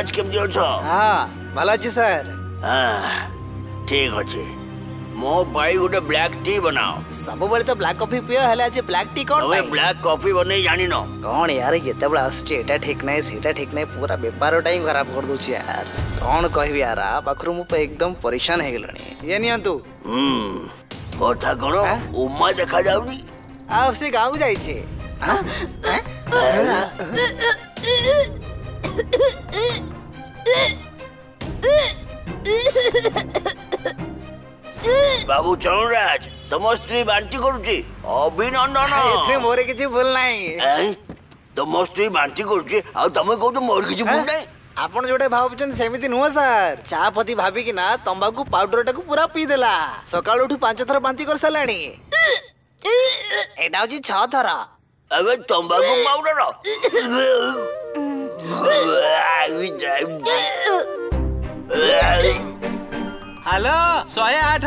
મહારાજ કેમ જો છો હા બાલાજી સર હા ઠીક ଅଛି ମୋ ପାଇଁ ଗୋଟେ ବ୍ଲାକ୍ ଟି ବନାଅ ସବୁବେଳେ ତ ବ୍ଲାକ୍ କଫି ପିଅ ହେଲେ ଆଜି ବ୍ଲାକ୍ ଟି କ'ଣ ତମେ ବ୍ଲାକ୍ କଫି ବନେଇ ଜାଣିନ କ'ଣ ୟାର ଯେତେବେଳେ ଆସୁଛି ଏଇଟା ଠିକ୍ ନାହିଁ ସେଇଟା ଠିକ୍ ନାହିଁ ପୁରା ବେପାରଟା ହିଁ ଖରାପ କରିଦେଉଛି ୟାର କ'ଣ କହିବି ୟାର ଆ ପାଖରୁ ମୁଁ ଏକଦମ ପରେଶାନ ହେଇଗଲିଣି ଇଏ ନିଅନ୍ତୁ କଥା କ'ଣ ଉମା ଦେଖାଯାଉନି ଆଉ ସେ ଗାଁକୁ ଯାଇଛି ବାବୁ ଚଉରାଜ ତମ ସ୍ତ୍ରୀ ବାନ୍ତି କରୁଛି ଅଭିନନ୍ଦନ ଏଥିରେ ମୋର କିଛି ଭୁଲ ନାହିଁ ତମ ସ୍ତ୍ରୀ ବାନ୍ତି କରୁଛି ଆଉ ତମେ କହୁଛ ମୋର କିଛି ଭୁଲ ନାହିଁ ଆପଣ ଯୋଉଟା ଭାବୁଛନ୍ତି ସେମିତି ନୁହଁ ସାର୍ ଚା ପ୍ରତି ଭାବିକିନା ତମ୍ବାକୁ ପାଉଡରଟାକୁ ପୁରା ପିଇଦେଲା ସକାଳୁ ଉଠି ପାଞ୍ଚ ଥର ବାନ୍ତି କରିସାରିଲାଣି ଏଇଟା ହଉଛି ଛଅ ଥର ଏବେ ତମ୍ବାକୁ ପାଉଡର Yeah. হ্যালো শহে আঠ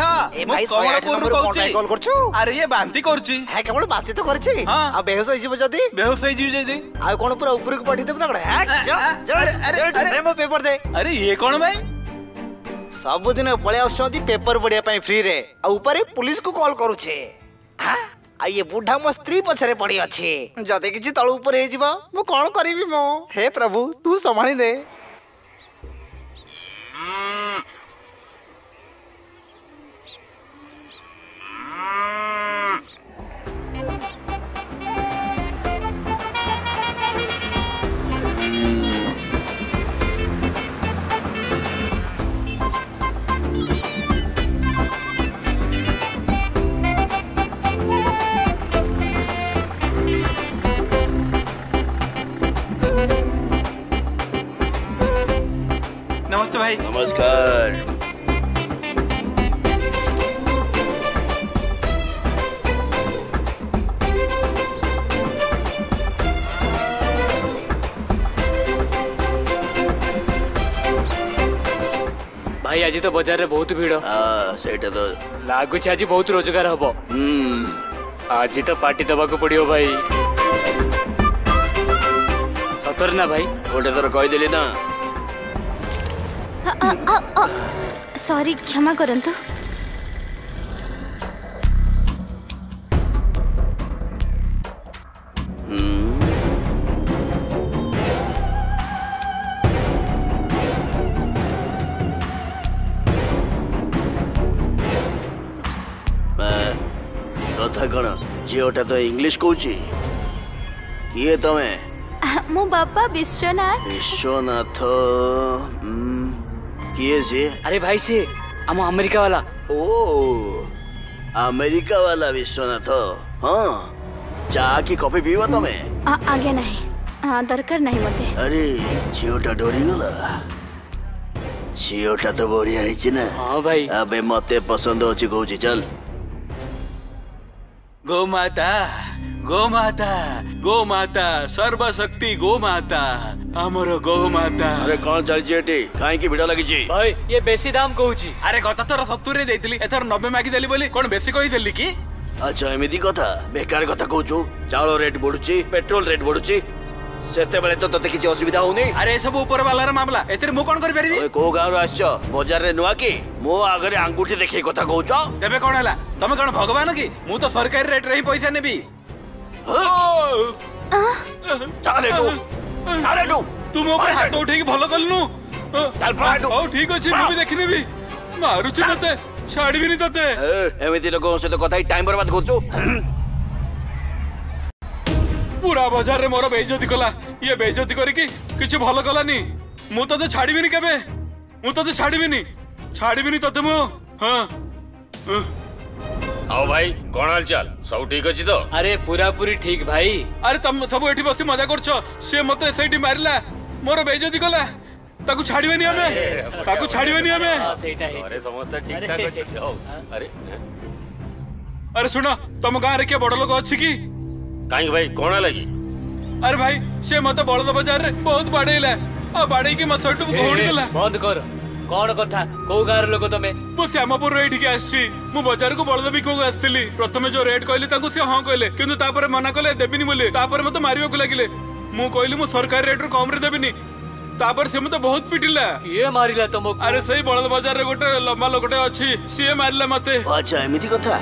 ମୁଁ କମଳପୁରରୁ କହୁଛି ଆରେ ଇଏ ବାନ୍ତି କରୁଛି হ্যাঁ কেবল বাতি তো করেছি হ্যাঁ। আর বেহস হয়ে যাব যদি ବେହୋସ ହେଇଯିବି ଯଦି আর কোন পুরো উপরকে পাঠিয়ে দেব না কোন হ্যাঁ আরে, আরে, আরে, আরে। রে মো পেপার দে আরে ইয়ে কোন ভাই ସବୁଦିନ ପଳେଇ ଆସୁଛନ୍ତି ପେପର ପଢିବା ପାଇଁ ଫ୍ରିରେ ଆଉ ଉପରେ ପୁଲିସକୁ କଲ୍ କରୁଛେ ହାଁ? ଆଉ ଇଏ ବୁଢା ମୋ ସ୍ତ୍ରୀ ପଛରେ ପଡ଼ିଅଛି ଯଦି କିଛି ତଳୁ ଉପରେ ହେଇଯିବ ମୁଁ କଣ କରିବି ମୁଁ ହେ ପ୍ରଭୁ ତୁ ସମ୍ଭାଳି ଦେ नमस्ते भाई नमस्कार भाई आज तो बाजार रे बहुत भीड़ सेटा तो लगुच आज बहुत रोजगार हम हम्म। आज तो पार्टी दबा को पड़ो भाई सतर ना भाई गोटे थर कहीदेली ना सॉरी क्षमा करंतु ଝିଅଟା ତ ଇଂଲିଶ କହୁଛି କିଏ ତମେ ମୋ ବାପା ବିଶ୍ୱନାଥ ବିଶ୍ୱନାଥ କିଏ ସିଏ ଆରେ ଭାଇ ସିଏ ଆମ ଆମେରିକା ବାଲା ଓ ଆମେରିକା ବାଲା ବିଶ୍ୱନାଥ ହଁ ଚା କି କଫି ପିଇବ ତମେ ଆଜ୍ଞା ନାହିଁ ଦରକାର ନାହିଁ ମତେ ଆରେ ଝିଅଟା ଡରିଗଲା ଝିଅଟା ତ ବଢିଆ ହେଇଛି ନା ହଁ ଭାଇ ଆବେ ମତେ ପସନ୍ଦ ଅଛି କହୁଛି ଚାଲ गो माता गो माता गो माता सर्वशक्ति गो माता আমার গো মাতা আরে কোন চলছে এটি কাইকি ভিড় লাগিছি ভাই ইয়ে বেশি দাম কହୁছি আরে গত থর 70 রে দেইতিলি এথর 90 মাগি দেলি বলি কোন বেশি কই দেলি কি আচ্ছা এমিদি কথা বেকার কথা কହୁছো চাউল রেট বড়ুছি পেট্রোল রেট বড়ুছি ସେତେବେଳେ ତ ତତେ କିଛି ଅସୁବିଧା ହଉନି ଆରେ ଏସବୁ ଉପର ବାଲାର ମାମଲା ଏଥିରେ ମୁଁ କଣ କରିପାରିବି କୋଉ ଗାଁରୁ ଆସିଛ ବଜାରରେ ନୂଆ କି ମୋ ଆଗରେ ଆଙ୍ଗୁଠି ଦେଖେଇ କଥା କହୁଛ ତେବେ କଣ ହେଲା ତମେ କଣ ଭଗବାନ କି ମୁଁ ତ ସରକାରୀ ରେଟରେ ହିଁ ପଇସା ନେବି ତୁ ମୋ ଉପରେ ହାତ ଉଠେଇକି ଭଲ କଲୁନୁ ହଉ ଠିକ ଅଛି ମୁଁ ବି ଦେଖିନେବି ମାରୁଛି ମତେ ଛାଡ଼ିବିନି ତତେ ଏମିତି ଲୋକଙ୍କ ସହିତ କଥା ହେଇ ଟାଇମ୍ ବର୍ବାଦ କରୁଛୁ পুরা বজারে মোর বেইজ্জতি কলা ইয়ে বেইজ্জতি করিকি কিছু ভালো কলানি মু তোতে ছাড়িবিনি কেবে মু তোতে ছাড়িবিনি ছাড়িবিনি তোতে মু হ্যাঁ ଆଉ ଭାଇ କଣ ହାଲଚାଲ ସବୁ ଠିକ ଅଛି ତ ଆରେ ପୁରାପୁରି ଠିକ ଭାଇ ଆରେ ତମେ ସବୁ ଏଠି ବସି ମଜା କରୁଛ ସିଏ ମତେ ସେଇଠି ମାରିଲା ମୋର ବେଇଜତି କଲା ତାକୁ ଛାଡ଼ିବେନି ଆମେ ତାକୁ ଛାଡ଼ିବେନି ଆମେ ଆରେ ଶୁଣ ତମ ଗାଁରେ କିଏ ବଡ ଲୋକ ଅଛି କି कहीं भाई कौन है लगी अरे भाई से मत तो बड़द बाजार रे बहुत बड़े ले आ बड़े की मसट मसटू घोड़ला तो बंद कर कौन कथा को गार लोग तमे मु श्यामपुर रे ठीक आछी मु बाजार को बड़द बिको आस्तली प्रथमे जो रेट कहली ताकू से हां कहले किंतु तापर मना कहले देबिनी बोले तापर मत तो मारियो को लागिले मु कहली मु सरकारी रेट रो कम रे देबिनी तापर से मते बहुत पिटिला किए मारिला तमको अरे सही बळद बाजार रे गोटे लंबा लोकटे अछि सिए मारिला मते अच्छा एमिति कथा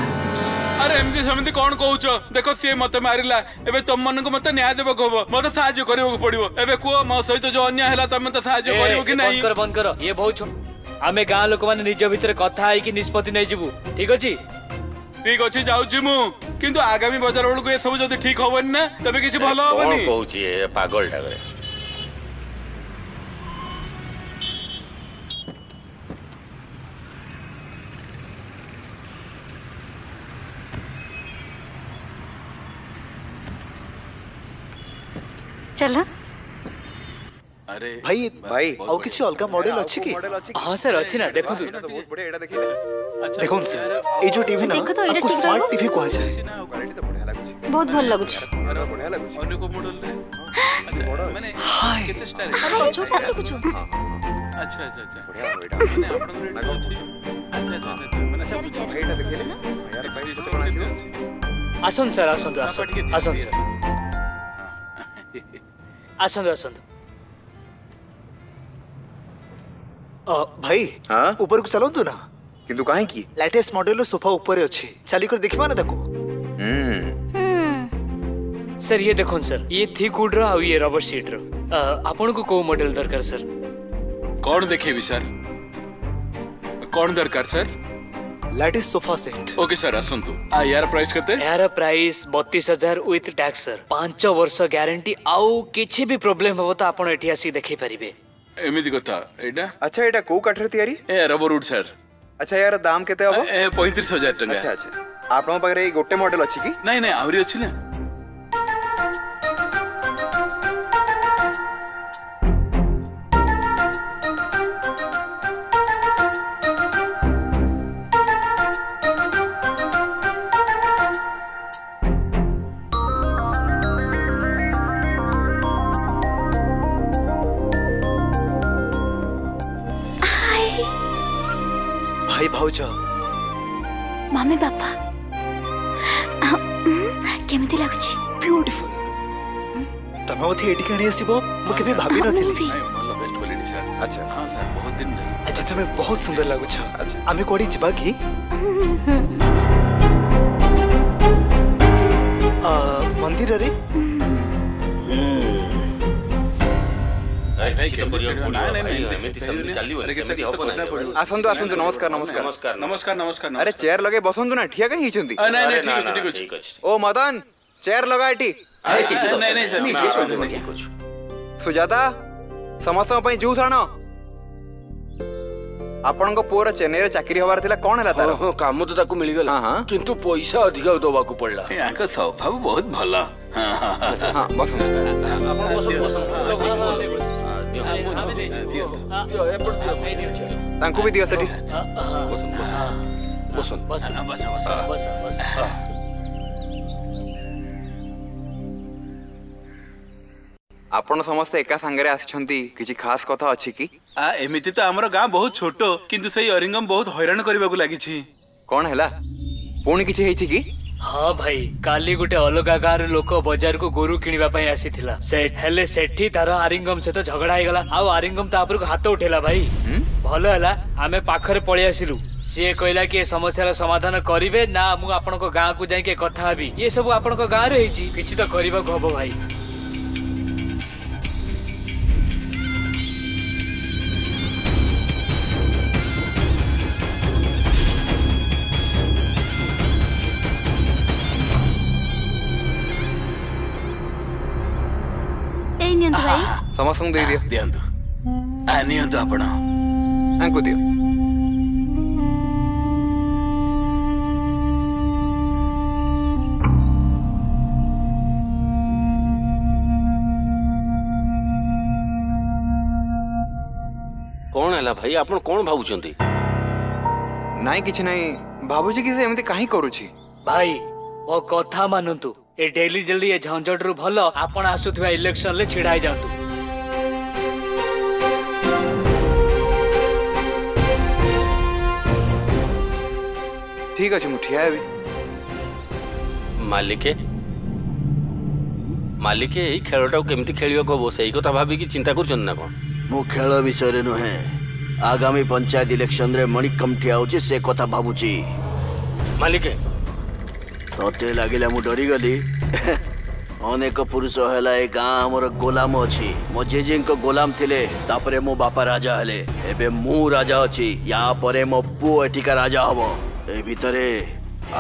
अरे एमिति समिति कोन कहउछ देखो सिए मते मारिला एबे तुम मन को मते न्याय देबो कहबो मते सहाय्य करबो पड़िबो एबे को म सहित जो अन्याय हैला तमे मते सहाय्य करबो कि नहीं बंद कर बंद कर ये बहुत आमे गां लोक माने निज भितर कथा है कि निष्पत्ति नै जिवु ठीक अछि ठीक अछि जाउछि मु किंतु आगामी बाजार बळ को ए सब जदी ठीक होबन ना तबे किछ भलो होबनी कोन कहउछि पागल टागरे चला अरे भाई भाई ଆଉ କିଛି ଅଲଗା ମଡେଲ ଅଛି କି ହଁ ସାର୍ ଅଛି ନା ଦେଖନ୍ତୁ ବହୁତ ବଢିଆ ଏଟା ଦେଖିଲେ ଦେଖନ୍ତୁ ସାର୍ ଏଇ ଯୋଉ ଟିଭି ନା ଆକୁ ସ୍ମାର୍ଟ ଟିଭି କୁହାଯାଏ କ୍ୱାଲିଟି ତ ବଢିଆ ଲାଗୁଛି ବହୁତ ଭଲ ଲାଗୁଛି ବଢିଆ ଲାଗୁଛି ଅନ୍ୟ କୋ ମଡେଲ ରେ ଆଚ୍ଛା ମାନେ କେତେ ଷ୍ଟାର ଆରେ ଛୋଟ ଦେଖୁଛୁ ଆଚ୍ଛା ଆଚ୍ଛା ଆଚ୍ଛା ବଢିଆ ଏଟା ମାନେ ଆପଣଙ୍କର ଏଟା ଅଛି ଆଚ୍ଛା ଆଚ୍ଛା ମାନେ ଆଚ୍ଛା ଭାଇ ଏଟା ଦେଖିଲେ ଆରେ ଭାଇ ଷ୍ଟୋର ଅଛି ଆସନ୍ତୁ ସାର୍ ଆସନ୍ତୁ ଆସନ୍ତୁ ଆସନ୍ତୁ ଆସନ୍ତୁ ଆସନ୍ତୁ ଭାଇ ଉପରକୁ ଚାଲନ୍ତୁ ନା କିନ୍ତୁ କାହିଁକି ଲାଟେଷ୍ଟ ମଡେଲର ସୋଫା ଉପରେ ଅଛି ଚାଲିକରି ଦେଖିବା ନା ତାକୁ ସାର୍ ଇଏ ଦେଖନ୍ତୁ ସାର୍ ଇଏ ଥିକ୍ ଉଡ୍ର ଆଉ ଇଏ ରବର ସିଟ୍ର ଆପଣଙ୍କୁ କୋଉ ମଡେଲ ଦରକାର ସାର୍ କ'ଣ ଦେଖେଇବି ସାର୍ କ'ଣ ଦରକାର ସାର୍ ল্যাটিস ସୋଫା ସେଟ୍ ଓକେ ସାର୍ ଆସନ୍ତୁ ಆ ଏହାର ପ୍ରାଇସ୍ କେତେ ଏହାର ପ୍ରାଇସ୍ ବତିଶ ହଜାର ୱିଥ୍ ଟ୍ୟାକ୍ସ ସାର୍ ପାଞ୍ଚ ବର୍ଷ ଗ୍ୟାରେଣ୍ଟି ଆଉ କିଛି ବି ପ୍ରୋବ୍ଲେମ୍ ହେବ ତ ଆପଣ ଏଠି ଆସିକି ଦେଖେଇ ପାରିବେ ଏମିତି କଥା ଏଇଟା ଆଚ୍ଛା ଏଇଟା କୋଉ କାଠରେ ତିଆରି ଏ ରବର ଉଡ୍ ସାର୍ ଆଚ୍ଛା ଏହାର ଦାମ୍ କେତେ ହବ ଏ ପଇଁତିରିଶ ହଜାର ଟଙ୍କା ଆଚ୍ଛା ଆଚ୍ଛା ଆପଣଙ୍କ ପାଖରେ ଏଇ ଗୋଟେ ମଡେଲ ଅଛି କି ନାଇଁ ନାଇଁ ଆହୁରି ଅଛି ନା भाई भाई भाऊज मम्मी बापा केमिति लागुची ब्यूटीफुल तमे ओथे एठी कणी आसीबो मु केबे भाबी नथिली भलो बेस्ट क्वालिटी सर अच्छा हां सर बहुत दिन रही आज तमे बहुत सुंदर लागुछ अच्छा आमे कोडी जिबा की आ [laughs] मंदिर रे आसंतु आसंतु नमस्कार नमस्कार नमस्कार नमस्कार नमस्कार अरे चेयर लगे बसंतु ना ठिया कहीं हिचंती नहीं नहीं ठीक है ठीक है ओ मदन चेयर लगा एटी अरे किच तो। नहीं नहीं सर तो, नहीं कुछ सुजाता समस्त पई जूस आनो आपण को पोर चेन्नई रे चाकरी होवार थिला कोन हला तारो काम तो ताकू मिली गेल हां हाँ। किंतु पैसा अधिक दबाकू तो पड़ला याको स्वभाव बहुत भला हां बस आपण बस बस ତାଙ୍କୁ ବି ଦିଅ ସେଠି ଆପଣ ସମସ୍ତେ ଏକା ସାଙ୍ଗରେ ଆସିଛନ୍ତି କିଛି ଖାସ୍ କଥା ଅଛି କି ଏମିତି ତ ଆମର ଗାଁ ବହୁତ ଛୋଟ କିନ୍ତୁ ସେଇ ଅରିଙ୍ଗମ ବହୁତ ହଇରାଣ କରିବାକୁ ଲାଗିଛି କଣ ହେଲା ପୁଣି କିଛି ହେଇଛି କି ହଁ ଭାଇ କାଲି ଗୋଟେ ଅଲଗା ଗାଁରୁ ଲୋକ ବଜାରକୁ ଗୋରୁ କିଣିବା ପାଇଁ ଆସିଥିଲା ସେ ହେଲେ ସେଠି ତାର ଆରିଙ୍ଗମ ସହିତ ଝଗଡା ହେଇଗଲା ଆଉ ଆରିଙ୍ଗମ ତା ଉପରକୁ ହାତ ଉଠେଇଲା ଭାଇ ଭଲ ହେଲା ଆମେ ପାଖରେ ପଳେଇ ଆସିଲୁ ସିଏ କହିଲା କି ଏ ସମସ୍ୟାର ସମାଧାନ କରିବେ ନା ମୁଁ ଆପଣଙ୍କ ଗାଁକୁ ଯାଇକି କଥା ହେବି ଏସବୁ ଆପଣଙ୍କ ଗାଁରେ ହେଇଛି କିଛି ତ କରିବାକୁ ହବ ଭାଇ ସମସ୍ତଙ୍କୁ ଦେଇଦିଅ ଦିଅନ୍ତୁ ନିଅନ୍ତୁ ଆପଣ ତାଙ୍କୁ ଦିଅ କ'ଣ ହେଲା ଭାଇ ଆପଣ କ'ଣ ଭାବୁଛନ୍ତି ନାଇଁ କିଛି ନାହିଁ ଭାବୁଛି କି ସେ ଏମିତି କାହିଁ କରୁଛି ଭାଇ ମୋ କଥା ମାନନ୍ତୁ ଏ ଡେଲି ଡେଲି ଏ ଝଞ୍ଝଟରୁ ଭଲ ଆପଣ ଆସୁଥିବା ଇଲେକ୍ସନରେ ଛିଡ଼ା ହେଇଯାଆନ୍ତୁ ठीक अच्छे मुठिया है मालिके मालिके यही खेलटा केमती खेल हम सही कथा भाविकी चिंता कर खेल विषय नुहे आगामी पंचायत इलेक्शन रे मणिक कमठिया हो से कथा भावुची मालिके तते तो लगे मुझे डरीगली अनेक पुरुष है ये गाँ आमर गोलाम अच्छी मो जेजे गोलाम थिले तापरे मो बापा राजा हेले एबे मु राजा अच्छी या परे मो पुआ एठिका राजा हबो ଏ ଭିତରେ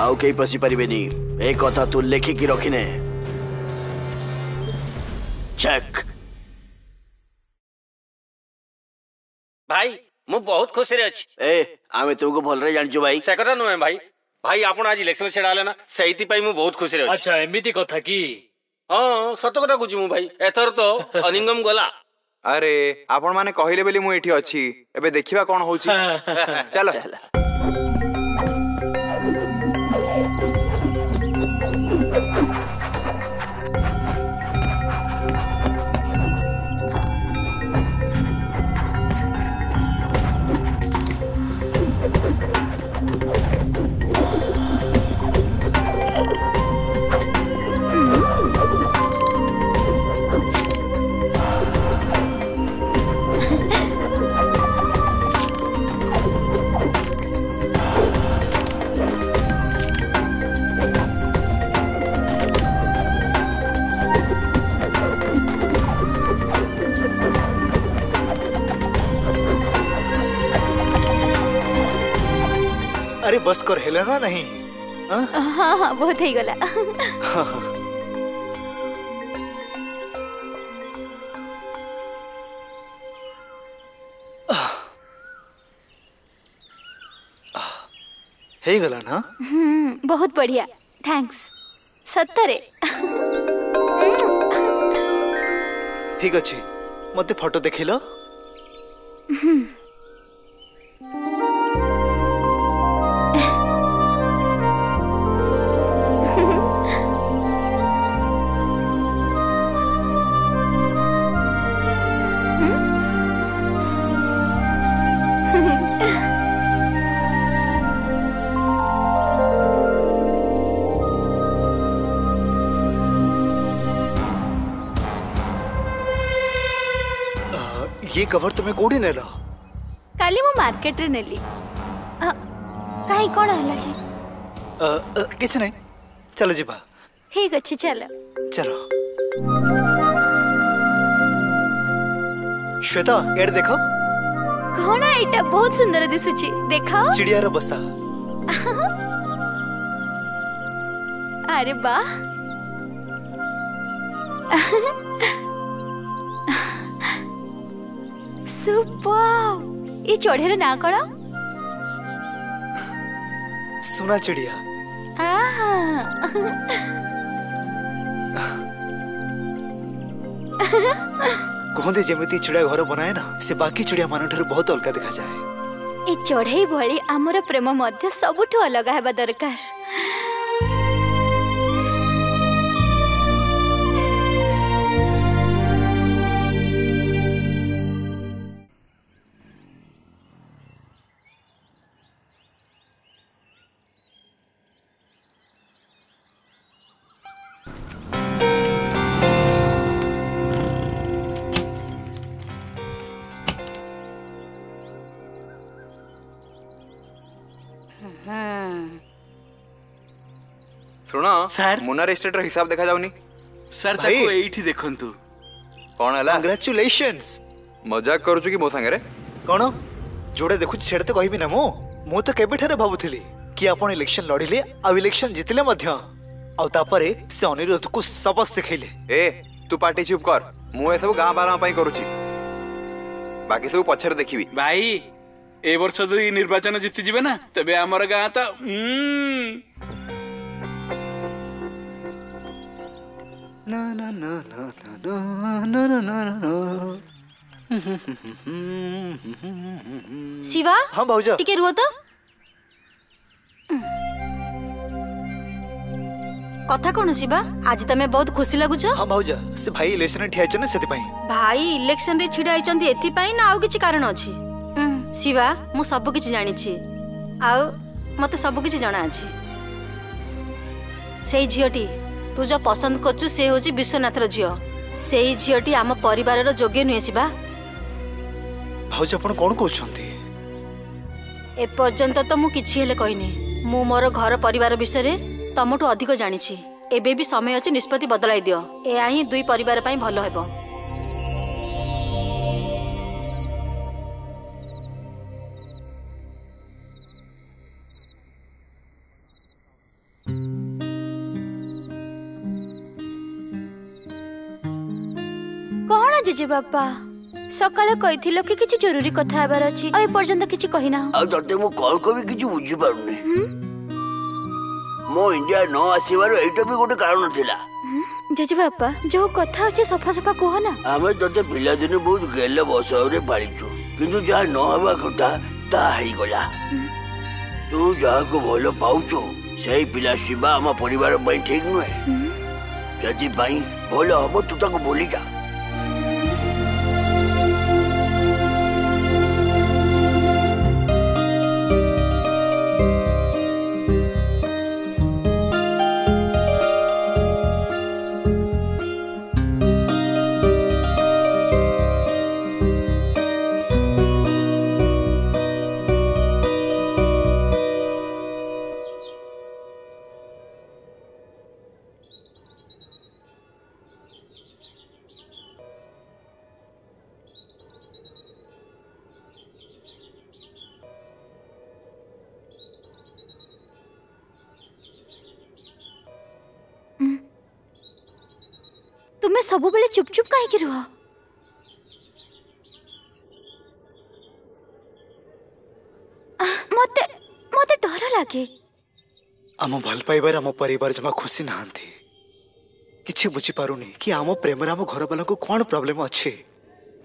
ଆଉ କେହି ପଶିପାରିବେନି ଏ କଥା ତୁ ଲେଖିକି ରଖିନେ ଚେକ୍ ଭାଇ ମୁଁ ବହୁତ ଖୁସିରେ ଅଛି ଏ ଆମେ ତୁମକୁ ଭଲରେ ଜାଣିଛୁ ଭାଇ ସେ କଥା ନୁହେଁ ଭାଇ ଭାଇ ଆପଣ ଆଜି ଇଲେକ୍ସନ ଛିଡ଼ା ହେଲେ ନା ସେଇଥିପାଇଁ ମୁଁ ବହୁତ ଖୁସିରେ ଅଛି ଆଚ୍ଛା ଏମିତି କଥା କି ହଁ ସତ କଥା କହୁଛି ମୁଁ ଭାଇ ଏଥର ତ ଅନିଙ୍ଗମ ଗଲା ଆରେ ଆପଣମାନେ କହିଲେ ବୋଲି ମୁଁ ଏଠି ଅଛି ଏବେ ଦେଖିବା କ'ଣ ହଉଛି ଚାଲ ଚାଲ अरे बस को हिलना नहीं हाँ हाँ बहुत ही गला हाँ हाँ हे गला ना हम्म बहुत बढ़िया थैंक्स सत्तरे ठीक अच्छे मत फोटो देखिल हम्म ಈ ಕವರ್ ತುಮೆ ಕೋಡಿನೆಲ್ಲ କାଲି ମୁଁ ମାର୍କେଟରେ ନେଲି କାହିଁ କ'ଣ ହେଲା ଯେ କିଛି ନାହିଁ ଚାଲ ଯିବା ଠିକ ଅଛି ଚାଲ ଚାଲ श्वेता ଏଡେ ଦେଖ କ'ଣ ଏଇଟା ବହୁତ ସୁନ୍ଦର ଦିଶୁଛି ଦେଖାଅ ଚିଡ଼ିଆର ବସା ଆରେ ବା सुपर ये चढ़ेर ना कौन सोना चिड़िया कहते जमी चिड़िया घर बनाए ना से बाकी चिड़िया मान बहुत अलग देखा जाए ए चढ़ई भली आमर प्रेम मध्य सबुठ अलग हवा दरकार ଶୁଣ ସାର୍ ମୁନାର ଇଷ୍ଟେଟର ହିସାବ ଦେଖାଯାଉନି ସାର୍ ତାକୁ ଏଇଠି ଦେଖନ୍ତୁ କ'ଣ ହେଲା କଂଗ୍ରାଚୁଲେସନ୍ସ ମଜାକ କରୁଛୁ କି ମୋ ସାଙ୍ଗରେ କ'ଣ ଯୋଡ଼େ ଦେଖୁଛି ସେଇଟା ତ କହିବି ନା ମୁଁ ମୁଁ ତ କେବେଠାରୁ ଭାବୁଥିଲି କି ଆପଣ ଇଲେକ୍ସନ ଲଢ଼ିଲେ ଆଉ ଇଲେକ୍ସନ ଜିତିଲେ ମଧ୍ୟ ଆଉ ତାପରେ ସେ ଅନିରୁଦ୍ଧକୁ ସବକ ଶିଖେଇଲେ ଏ ତୁ ପାଟି ଚୁପ୍ କର ମୁଁ ଏସବୁ ଗାଁ ବାଲା ପାଇଁ କରୁଛି ବାକି ସବୁ ପଛରେ ଦେଖିବି ଭାଇ ଏ ବର୍ଷ ଯଦି ନିର୍ବାଚନ ଜିତିଯିବେ ନା ତେବେ ଆମର ଗାଁ ତ Na na na na na na na na na na Shiva हाँ भाऊजा टिके रुओ तो कथा कौन शिवा आज तमे बहुत खुशी लगुछ हाँ भाऊजा से भाई इलेक्शन ठिया छ ना सेति पई भाई इलेक्शन रे छिडा आइचंदी एथि पई ना आउ किछ कारण अछि हम्म। शिवा मु सब किछ जानि छी आउ मते सब किछ जाना अछि सेई झियोटी ତୁ ଯ ପସନ୍ଦ କରୁଛୁ ସେ ହେଉଛି ବିଶ୍ୱନାଥର ଝିଅ ସେଇ ଝିଅଟି ଆମ ପରିବାରର ଯୋଗ୍ୟ ନୁହେଁ ଶିବା ଭାଉଜ ଆପଣ କଣ କହୁଛନ୍ତି ଏପର୍ଯ୍ୟନ୍ତ ତ ମୁଁ କିଛି ହେଲେ କହିନି ମୁଁ ମୋର ଘର ପରିବାର ବିଷୟରେ ତମଠୁ ଅଧିକ ଜାଣିଛି ଏବେ ବି ସମୟ ଅଛି ନିଷ୍ପତ୍ତି ବଦଳାଇ ଦିଅ ଏହା ହିଁ ଦୁଇ ପରିବାର ପାଇଁ ଭଲ ହେବ ଜେଜେ ବାପା ସକାଳେ କହିଥିଲ କି କିଛି ଜରୁରୀ କଥା ହେବାର ଅଛି ଆଉ ଏପର୍ଯ୍ୟନ୍ତ କିଛି କହିନା ଆଉ ତତେ ମୁଁ କଲ୍ କରି କିଛି ବୁଝିପାରୁନି ମୋ ଇଣ୍ଡିଆ ନ ଆସିବାର ଏଇଟା ବି ଗୋଟେ କାରଣ ଥିଲା ଜେଜେ ବାପା ଯୋଉ କଥା ଅଛି ସଫା ସଫା କୁହ ନା ଆମେ ତତେ ପିଲାଦିନୁ ବହୁତ ଗେଲ ବସାଉରେ ପାଳିଛୁ କିନ୍ତୁ ଯାହା ନ ହେବା କଥା ତାହା ହେଇଗଲା ତୁ ଯାହାକୁ ଭଲ ପାଉଛୁ ସେଇ ପିଲା ଶିବା ଆମ ପରିବାର ପାଇଁ ଠିକ ନୁହେଁ ସେଥିପାଇଁ ଭଲ ହବ ତୁ ତାକୁ ଭୁଲି ଯା ତୁମେ ସବୁବେଳେ ଚୁପ୍ ଚୁପ୍ କାହିଁକି ରୁହ ମତେ ମତେ ଡର ଲାଗେ ଆମ ଭଲ ପାଇବାରେ ଆମ ପରିବାର ଜମା ଖୁସି ନାହାନ୍ତି କିଛି ବୁଝିପାରୁନି କି ଆମ ପ୍ରେମରେ ଆମ ଘରବାଲାଙ୍କୁ କ'ଣ ପ୍ରୋବ୍ଲେମ୍ ଅଛି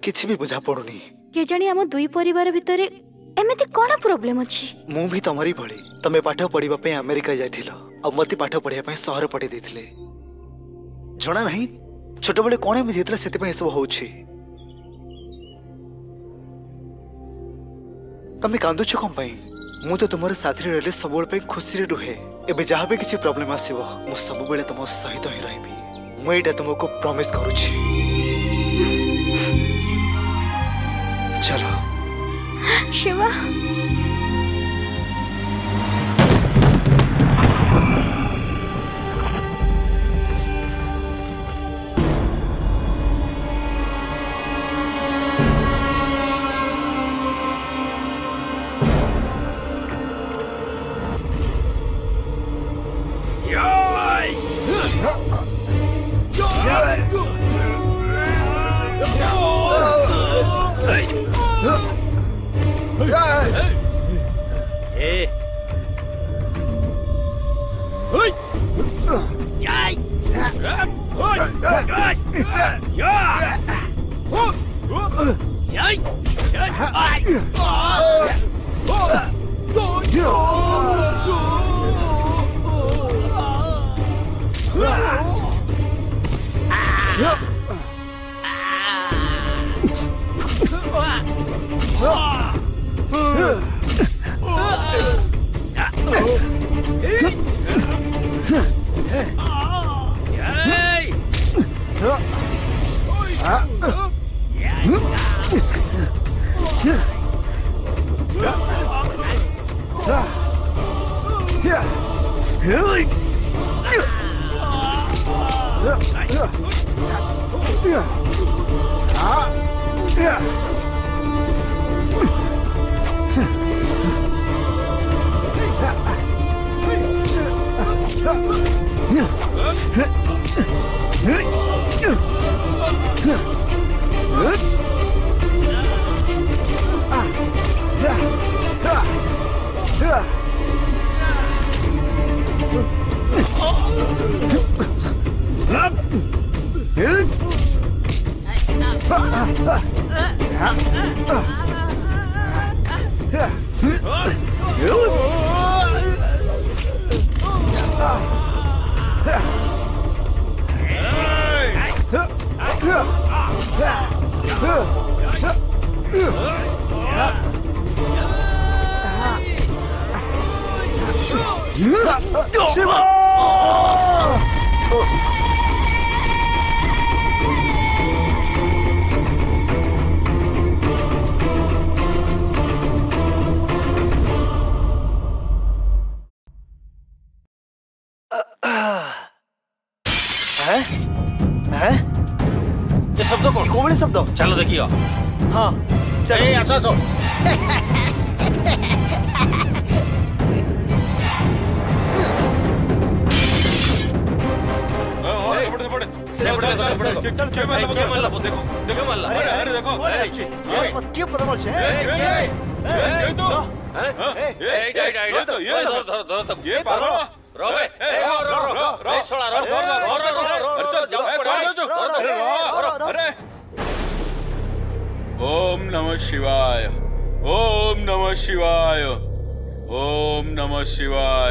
କିଛି ବି ବୁଝା ପଡୁନି କେଜାଣି ଆମ ଦୁଇ ପରିବାର ଭିତରେ ଏମିତି କ'ଣ ପ୍ରୋବ୍ଲେମ୍ ଅଛି ମୁଁ ବି ତମରି ଭଳି ତମେ ପାଠ ପଢିବା ପାଇଁ ଆମେରିକା ଯାଇଥିଲ ଆଉ ମୋତେ ପାଠ ପଢିବା ପାଇଁ ସହର ପଠେଇ ଦେଇଥିଲେ ଜଣା ନାହିଁ ছোটবেলে কোণ এমনি হয়েছিল সেপাই এসব হচ্ছে তুমি কান্দুছ কম পাই মু তো তোমার সাথে রহলে সবুলে পাই খুশিরে রুহে এবে যা বি কিছু প্রবলেম আসব মু সবুলে তোমার সহিত হি রহবি মু এটা তোমাকে প্রমিস করুছি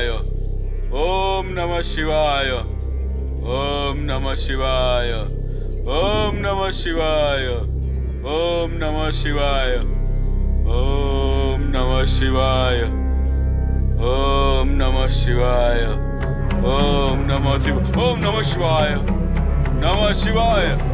शिवाय ओम नमः शिवाय ओम नमः शिवाय ओम नमः शिवाय ओम नमः शिवाय ओम नमः शिवाय ओम नमः शिवाय ओम नमः शिव ओम नमः शिवाय नमः शिवाय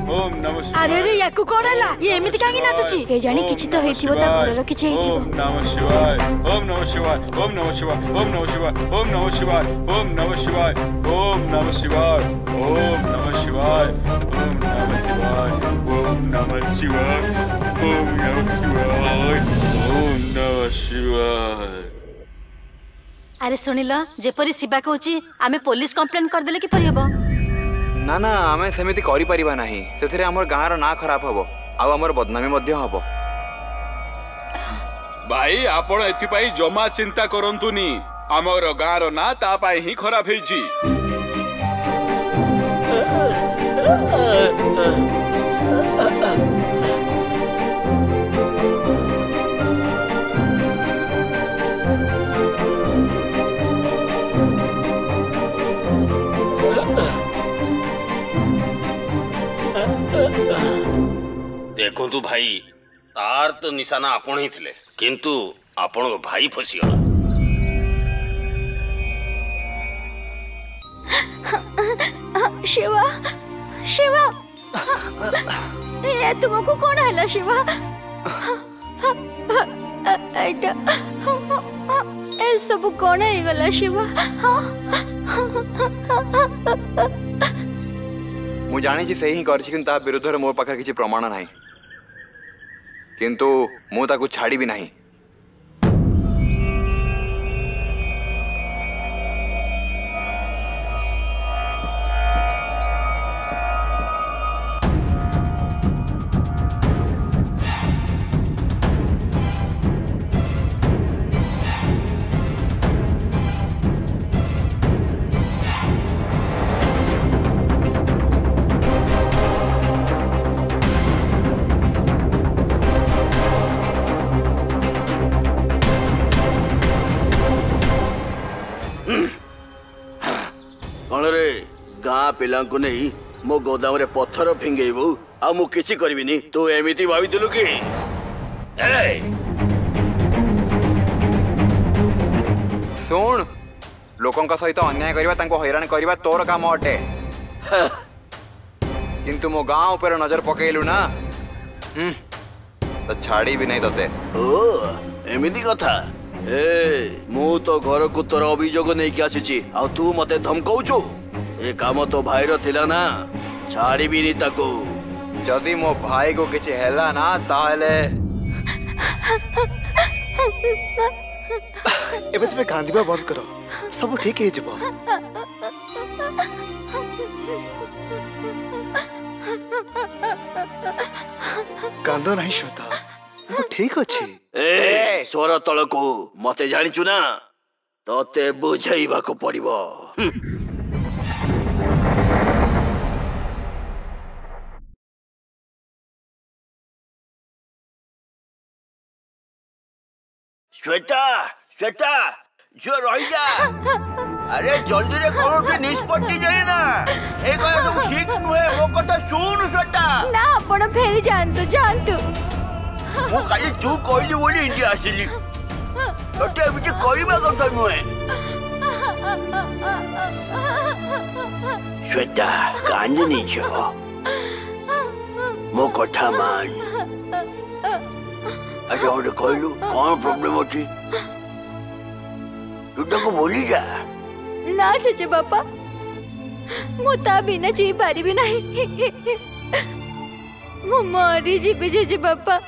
ଆରେ ୟାକୁ କଣ ହେଲା ଇଏ ଏମିତି କାହିଁକି ନାଚୁଛି କେଜାଣି କିଛି ତ ହେଇଥିବ ତା ଘରର କିଛି ହେଇଥିବ ଓମ୍ ନମ ଶିବାୟ ଓମ୍ ନମ ଶିବାୟ ଓମ୍ ନମ ଶିବାୟ ଓମ୍ ନମ ଶିବାୟ ଓମ୍ ନମ ଶିବାୟ ଓମ୍ ନମ ଶିବାୟ ଓମ୍ ନମ ଶିବାୟ ଓମ୍ ନମ ଶିବାୟ ଓମ୍ ନମ ଶିବାୟ ओम नमः शिवाय ओम नमः शिवाय ओम नमः शिवाय আরে শুনিল যেপরি শিবা কହୁছি আমি পুলিশ কমপ্লেন করিদেলে কিপরি হব ନା ନା ଆମେ ସେମିତି କରିପାରିବା ନାହିଁ ସେଥିରେ ଆମର ଗାଁର ନାଁ ଖରାପ ହେବ ଆଉ ଆମର ବଦନାମୀ ମଧ୍ୟ ହେବ ଭାଇ ଆପଣ ଏଥିପାଇଁ ଜମା ଚିନ୍ତା କରନ୍ତୁନି ଆମର ଗାଁର ନାଁ ତା ପାଇଁ ହିଁ ଖରାପ ହେଇଛି ଦେଖନ୍ତୁ ଭାଇ ତାର ତ ନିଶାନା ଆପଣ ହିଁ ଥିଲେ କିନ୍ତୁ ଆପଣଙ୍କ ଭାଇ ଫସିଗଲା ଶିବା ଶିବା ଏ ତୁମକୁ କ'ଣ ହେଲା ଶିବା ଏଇଟା ଏସବୁ କ'ଣ ହେଇଗଲା ଶିବା ମୁଁ ଜାଣିଛି ସେ ହିଁ କରିଛି କିନ୍ତୁ ତା ବିରୁଦ୍ଧରେ ମୋ ପାଖରେ କିଛି ପ୍ରମାଣ ନାହିଁ किंतु मुँह तक छाड़ी भी नहीं ଗାଁ ପିଲାଙ୍କୁ ନେଇ ମୋ ଗୋଦାମରେ ପଥର ଫିଙ୍ଗେଇବୁ ଆଉ ମୁଁ କିଛି କରିବିନି ତୁ ଏମିତି ଭାବିଥିଲୁ କି ଶୁଣ ଲୋକଙ୍କ ସହିତ ଅନ୍ୟାୟ କରିବା ତାଙ୍କୁ ହଇରାଣ କରିବା ତୋର କାମ ଅଟେ କିନ୍ତୁ ମୋ ଗାଁ ଉପରେ ନଜର ପକେଇଲୁ ନା ତ ଛାଡ଼ିବି ନାହିଁ ତତେ ଓ ଏମିତି କଥା ଏ ମୁଁ ତ ଘରକୁ ତୋର ଅଭିଯୋଗ ନେଇକି ଆସିଛି ଆଉ ତୁ ମତେ ଧମକଉଛୁ એ કામો તો ભાઈરો થયેલા ના છાડીવી નહીં તકો যদি মো ভাইগো কিছু হেলা না তাহলে এবে তুমি কান্দিবা বন্ধ কর সব ঠিক হয়ে যাব কান্দ নাই শ্বেতা ମୁଁ ଠିକ ଅଛି ଏ ସ୍ୱର ତଳକୁ ମତେ ଜାଣିଛୁ ନା ତତେ ବୁଝେଇବାକୁ ପଡିବ শ্বেতা শ্বেতা ঝিଅ ରହିଯା ଆରେ ଜଲ୍ଦିରେ କୋଉଠି ନିଷ୍ପତ୍ତି ନେଇନା ଏ କଥା ସବୁ ଠିକ ନୁହେଁ ମୋ କଥା ଶୁଣ ଶ୍ଵେତା ନା ଆପଣ ଫେରି ଯାଆନ୍ତୁ ଯାଆନ୍ତୁ ମୁଁ କାଲି ତୁ କହିଲି ବୋଲି ଇଣ୍ଡିଆ ଆସିଲି ତୋତେ ଏମିତି କରିବା କଥା ନୁହେଁ শ্বেতা কান্দিনি ଝିଅ ମୋ କଥା ମାନ અચ્છા મને કહી લો કોણ પ્રોબ્લેમ હતી તું તો બોલી જા ના ચચે બાપા હું તા વિના જઈ પારિબી નહીં હું મરી જીવી જેજે બાપા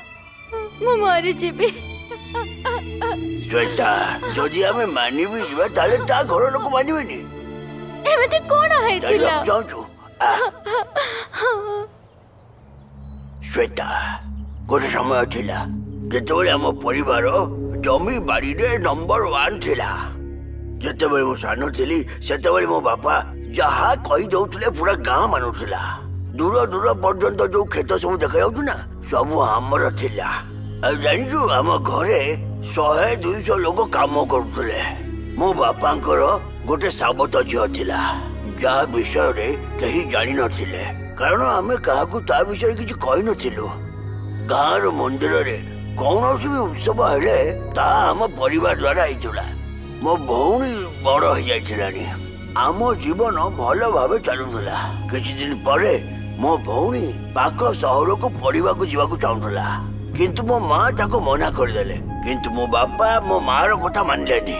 હું મરી જીવી શ્વેતા ଯଦି ଆମେ ମାନିବି ଯିବା ତାହେଲେ ତା ଘର ଲୋକ ମାନିବେନି ଏମିତି କଣ ହେଇଥିଲା ଯାଉଛୁ ଶ୍ଵେତା ଗୋଟେ ସମୟ ଥିଲା ଯେତେବେଳେ ଆମ ପରିବାର ଜମି ବାଡ଼ିରେ ନମ୍ବର ୱାନ୍ ଥିଲା ଯେତେବେଳେ ମୁଁ ସାନ ଥିଲି ସେତେବେଳେ ମୋ ବାପା ଯାହା କହିଦେଉଥିଲେ ପୁରା ଗାଁ ମାନୁଥିଲା ଦୂର ଦୂର ପର୍ଯ୍ୟନ୍ତ ଯୋଉ କ୍ଷେତ ସବୁ ଦେଖାଯାଉଛି ନା ସବୁ ଆମର ଥିଲା ଆଉ ଜାଣିଛୁ ଆମ ଘରେ ଶହେ ଦୁଇଶହ ଲୋକ କାମ କରୁଥିଲେ ମୋ ବାପାଙ୍କର ଗୋଟେ ସାବତ ଝିଅ ଥିଲା ଯାହା ବିଷୟରେ କେହି ଜାଣିନଥିଲେ କାରଣ ଆମେ କାହାକୁ ତା ବିଷୟରେ କିଛି କହିନଥିଲୁ ଗାଁର ମନ୍ଦିରରେ କୌଣସି ବି ଉତ୍ସବ ହେଲେ ତାହା ଆମ ପରିବାର ଦ୍ଵାରା ହେଇଥିଲା ମୋ ଭଉଣୀ ବଡ ହେଇଯାଇଥିଲାଣି ଆମ ଜୀବନ ଭଲ ଭାବେ ଚାଲୁଥିଲା କିଛି ଦିନ ପରେ ମୋ ଭଉଣୀ ପାଖ ସହରକୁ ପଢିବାକୁ ଯିବାକୁ ଚାହୁଁଥିଲା କିନ୍ତୁ ମୋ ମା ତାକୁ ମନା କରିଦେଲେ କିନ୍ତୁ ମୋ ବାପା ମୋ ମାର କଥା ମାନିଲେନି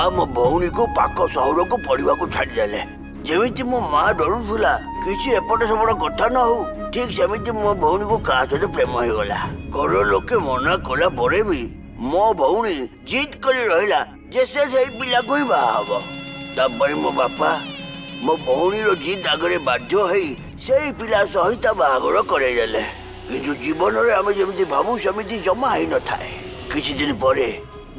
ଆଉ ମୋ ଭଉଣୀକୁ ପାଖ ସହରକୁ ପଢିବାକୁ ଛାଡିଦେଲେ ଯେମିତି ମୋ ମା ଡରୁଥିଲା କିଛି ଏପଟ ସେପଟ କଥା ନ ହଉ ଠିକ୍ ସେମିତି ମୋ ଭଉଣୀକୁ କାହା ସହିତ ପ୍ରେମ ହେଇଗଲା ଘର ଲୋକେ ମନା କଲା ପରେ ବି ମୋ ଭଉଣୀ ଜିଦ୍ କରି ରହିଲା ଯେ ସେ ସେଇ ପିଲାକୁ ହିଁ ବାହା ହବ ତାପରେ ମୋ ବାପା ମୋ ଭଉଣୀର ଜିଦ୍ ଆଗରେ ବାଧ୍ୟ ହେଇ ସେଇ ପିଲା ସହିତ ବାହାଘର କରେଇଦେଲେ କିନ୍ତୁ ଜୀବନରେ ଆମେ ଯେମିତି ଭାବୁ ସେମିତି ଜମା ହେଇନଥାଏ କିଛି ଦିନ ପରେ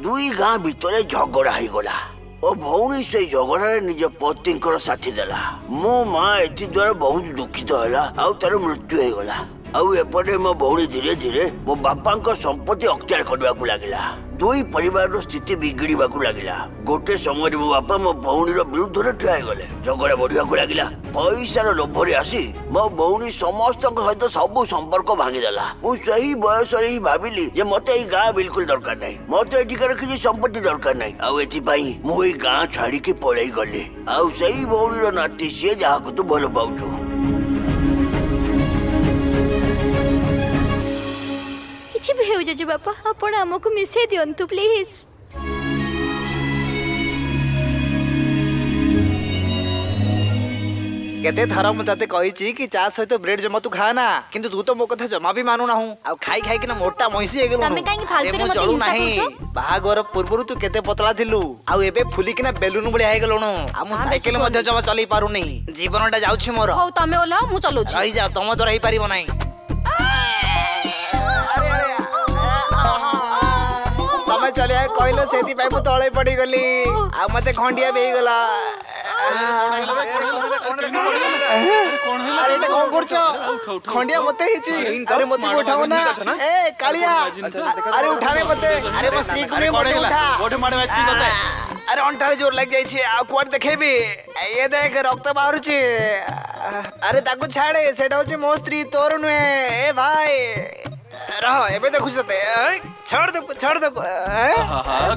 ଦୁଇ ଗାଁ ଭିତରେ ଝଗଡ଼ା ହେଇଗଲା ଓ ଭଉଣୀ ସେ ଝଗଡ଼ାରେ ନିଜ ପତିଙ୍କର ସାଥି ଦେଲା ମୋ ମା ଏଥିଦ୍ୱାରା ବହୁତ ଦୁଃଖିତ ହେଲା ଆଉ ତାର ମୃତ୍ୟୁ ହେଇଗଲା ଆଉ ଏପଟେ ମୋ ଭଉଣୀ ଧୀରେ ଧୀରେ ମୋ ବାପାଙ୍କ ସମ୍ପତ୍ତି ଅକ୍ତିଆର କରିବାକୁ ଲାଗିଲା ଦୁଇ ପରିବାରର ସ୍ଥିତି ବିଗିଡ଼ିବାକୁ ଲାଗିଲା ଗୋଟେ ସମୟରେ ମୋ ବାପା ମୋ ଭଉଣୀର ବିରୁଦ୍ଧରେ ଠିଆ ହେଇଗଲେ ଝଗଡ଼ା ବଢିବାକୁ ଲାଗିଲା ପଇସାର ଲୋଭରେ ଆସି ମୋ ଭଉଣୀ ସମସ୍ତଙ୍କ ସହିତ ସବୁ ସମ୍ପର୍କ ଭାଙ୍ଗିଦେଲା ମୁଁ ସେହି ବୟସରେ ହିଁ ଭାବିଲି ଯେ ମତେ ଏଇ ଗାଁ ବିଲକୁଲ ଦରକାର ନାହିଁ ମତେ ଏଠିକାର କିଛି ସମ୍ପତ୍ତି ଦରକାର ନାହିଁ ଆଉ ଏଥିପାଇଁ ମୁଁ ଏଇ ଗାଁ ଛାଡିକି ପଳେଇ ଗଲି ଆଉ ସେଇ ଭଉଣୀର ନାତି ସିଏ ଯାହାକୁ ତୁ ଭଲ ପାଉଛୁ ହେଉ ଜେଜେବାପା ଆପଣ ଆମକୁ ମିଶେଇ ଦିଅନ୍ତୁ ପ୍ଲିଜ୍ କେତେ ଥର ମୁଁ ତତେ କହିଛି କି ଚା ସହିତ ବ୍ରେଡ଼୍ ଜମା ତୁ ଖା ନା କିନ୍ତୁ ତୁ ତ ମୋ କଥା ଜମା ବି ମାନୁ ନାହୁଁ ଆଉ ଖାଇ ଖାଇକିନା ମୋଟା ମଇଁଷି ହେଇଗଲୁ ତମେ କାହିଁକି ଫାଲତୁରେ ମତେ ହିଂସା କରୁଛ ବାହାଘର ପୂର୍ବରୁ ତୁ କେତେ ପତଳା ଥିଲୁ ଆଉ ଏବେ ଫୁଲିକିନା ବେଲୁନ ଭଳିଆ ହେଇଗଲୁଣୁ ଆଉ ମୁଁ ସାଇକେଲ ମଧ୍ୟ ଜମା ଚଲେଇ ପାରୁନି ଜୀବନଟା ଯାଉଛି ମୋର ହଉ ତମେ ଓହ୍ଲାଅ ମୁଁ ଚଲଉଛି ରହିଯାଅ ତମ ଦ୍ୱାରା ହେଇପାରିବ ନାହିଁ ତମେ ଚଳିଆ କହିଲ ସେଥିପାଇଁ ମୁଁ ତଳେ ପଡ଼ିଗଲି ଆଉ ମତେ ଖଣ୍ଡିଆ ବି ହେଇଗଲା ଆରେ ଏଟା କଣ କରୁଛ ଖଣ୍ଡିଆ ମତେ ହେଇଛି ଆରେ ମତେ ଉଠାବ ନା ଏ କାଳିଆ ଆରେ ଉଠାବେ ମତେ ଆରେ ମୋ ସ୍ତ୍ରୀ ଘରେ ମତେ ଉଠା ଆରେ ଅଣ୍ଟାରେ ଜୋର ଲାଗିଯାଇଛି ଆଉ କୁଆଡେ ଦେଖେଇବି ଇଏ ଦେଖ ରକ୍ତ ବାହାରୁଛି ଆରେ ତାକୁ ଛାଡେ ସେଇଟା ହଉଛି ମୋ ସ୍ତ୍ରୀ ତୋର ନୁହେଁ ଏ ଭାଇ रहो एबे देखु सते छोड दे छोड दे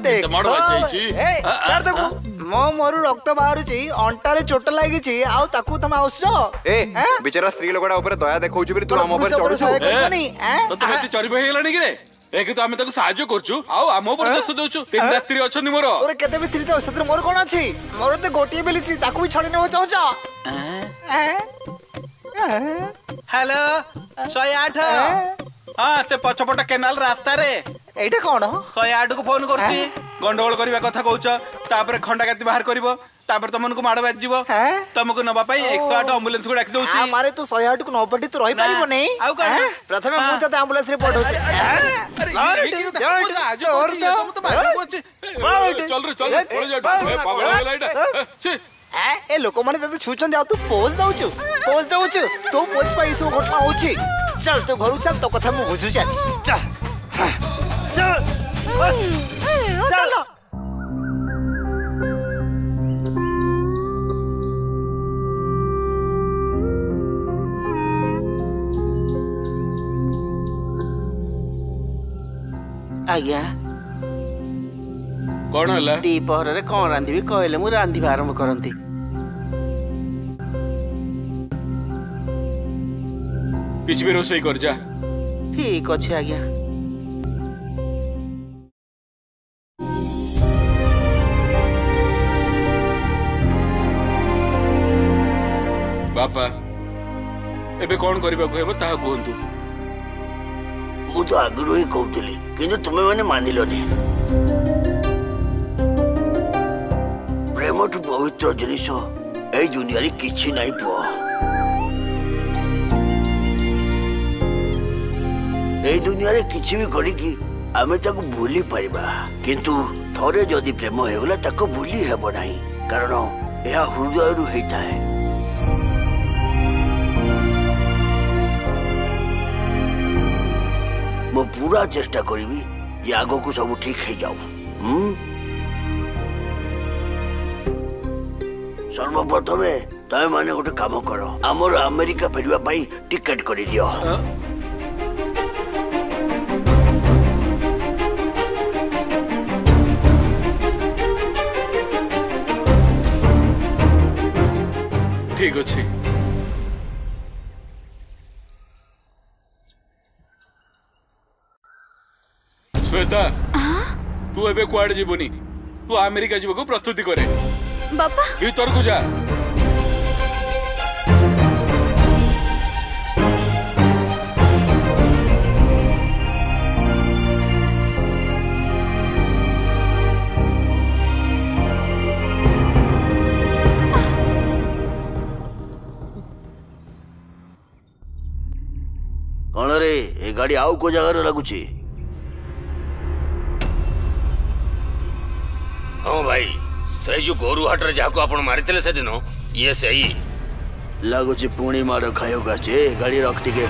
देखो मड़ जाईची छोड दे ମୋ ମୋରୁ ରକ୍ତ ବାହାରୁଛି ଅଣ୍ଟାରେ ଚୋଟ ଲାଗିଛି ଆଉ ତାକୁ ତମେ ଆସୁଛ ଏ ବିଚାରା ସ୍ତ୍ରୀ ଲୋକଟା ଉପରେ ଦୟା ଦେଖଉଛୁ ବୋଲି ତୁ ଆମ ଉପରେ ଚଢୁଛୁ ତତେ ବେଶୀ ଚରିବ ହେଇଗଲାଣି କି ରେ ଏକ ତ ଆମେ ତାକୁ ସାହାଯ୍ୟ କରୁଛୁ ଆଉ ଆମ ଉପରେ ଦୋଷ ଦଉଛୁ ତିନିଟା ସ୍ତ୍ରୀ ଅଛନ୍ତି ମୋର ମୋର କେତେ ବି ସ୍ତ୍ରୀ ଥାଉ ସେଥିରେ ମୋର କଣ ଅଛି ମୋର ତ ଗୋଟିଏ ମିଳିଛି ତାକୁ ବି ଛଡେଇ ନେବାକୁ ଚାହୁଁଛ ହ୍ୟାଲୋ ଶହେ ଆଠ ହଁ ସେ ପଛପଟ କେନାଲ ରାସ୍ତାରେ ଏଇଟା କଣ ଶହେ ଆଠକୁ ଫୋନ କରୁଛି ଗଣ୍ଡଗୋଳ କରିବା କଥା କହୁଛ ତାପରେ ଖଣ୍ଡାକାତି ବାହାର କରିବ ତାପରେ ତମକୁ ମାଡ଼ ବାଜିଯିବ ତମକୁ ନବା ପାଇଁ ଏକଶହ ଆଠ ଆମ୍ବୁଲାନ୍ସ କୁ ଡାକି ଦଉଛି ମାରେ ତୁ ଶହେ ଆଠକୁ ନ ପଠି ତୁ ରହିପାରିବୁନି ଆଉ କଣ ପ୍ରଥମେ ମୁଁ ତତେ ଆମ୍ବୁଲାନ୍ସ ରେ ପଠଉଛି ଚଲ ଚଲ ପଳେଇ ଯାଇ ପାଗଳ ହେଇଗଲା ଏଇଟା ए लोक माने तते छुचन जाउ तू पोज दउछु पोज दउछु तो पोज पाई सो घटना होछि चल तो घरु चल तो कथा मु बुझु जा चल हाँ। चल बस चल आ गया କଣ ହେଲା ଦିପହରରେ କଣ ରାନ୍ଧିବି କହିଲେ ମୁଁ ରାନ୍ଧିବା ଆରମ୍ଭ କରନ୍ତି କିଛି ବି ରୋଷେଇ କର ଯା ଠିକ ଅଛି ଆଜ୍ଞା ବାପା ଏବେ କଣ କରିବାକୁ ହେବ ତାହା କୁହନ୍ତୁ ମୁଁ ତ ଆଗରୁ ହିଁ କହୁଥିଲି କିନ୍ତୁ ତୁମେମାନେ ମାନିଲନି ପ୍ରେମଠୁ ପବିତ୍ର ଜିନିଷ ଏଇ ଦୁନିଆରେ କିଛି ନାହିଁ ପୁଅ ଏଇ ଦୁନିଆରେ କିଛି ବି କରିକି ଆମେ ତାକୁ ଭୁଲି ପାରିବା କିନ୍ତୁ ଥରେ ଯଦି ପ୍ରେମ ହେଇଗଲା ତାକୁ ଭୁଲି ହେବ ନାହିଁ କାରଣ ଏହା ହୃଦୟରୁ ହେଇଥାଏ ମୁଁ ପୁରା ଚେଷ୍ଟା କରିବି ଯେ ଆଗକୁ ସବୁ ଠିକ୍ ହେଇଯାଉ ହୁଁ ସର୍ବପ୍ରଥମେ ତମେମାନେ ଗୋଟେ କାମ କର ଆମର ଆମେରିକା ଫେରିବା ପାଇଁ ଟିକେଟ୍ କରିଦିଅ ଠିକ ଅଛି ଶ୍ୱେତା ତୁ ଏବେ କୁଆଡ଼େ ଯିବୁନି ତୁ ଆମେରିକା ଯିବାକୁ ପ୍ରସ୍ତୁତି କରେ बापा भीतर जा କଣ ରେ ଏ ଗାଡି ଆଉ କୋଉ ଜାଗାରେ ଲାଗୁଛି ହଁ ଭାଇ ସେ ଯୋଉ ଗୋରୁହାଟରେ ଯାହାକୁ ଆପଣ ମାରିଥିଲେ ସେଦିନ ଇଏ ସେଇ ଲାଗୁଛି ପୁଣି ମାଡ଼ ଖାଇବାକୁ ଆସିଛି ଗାଡ଼ି ରଖ ଟିକେ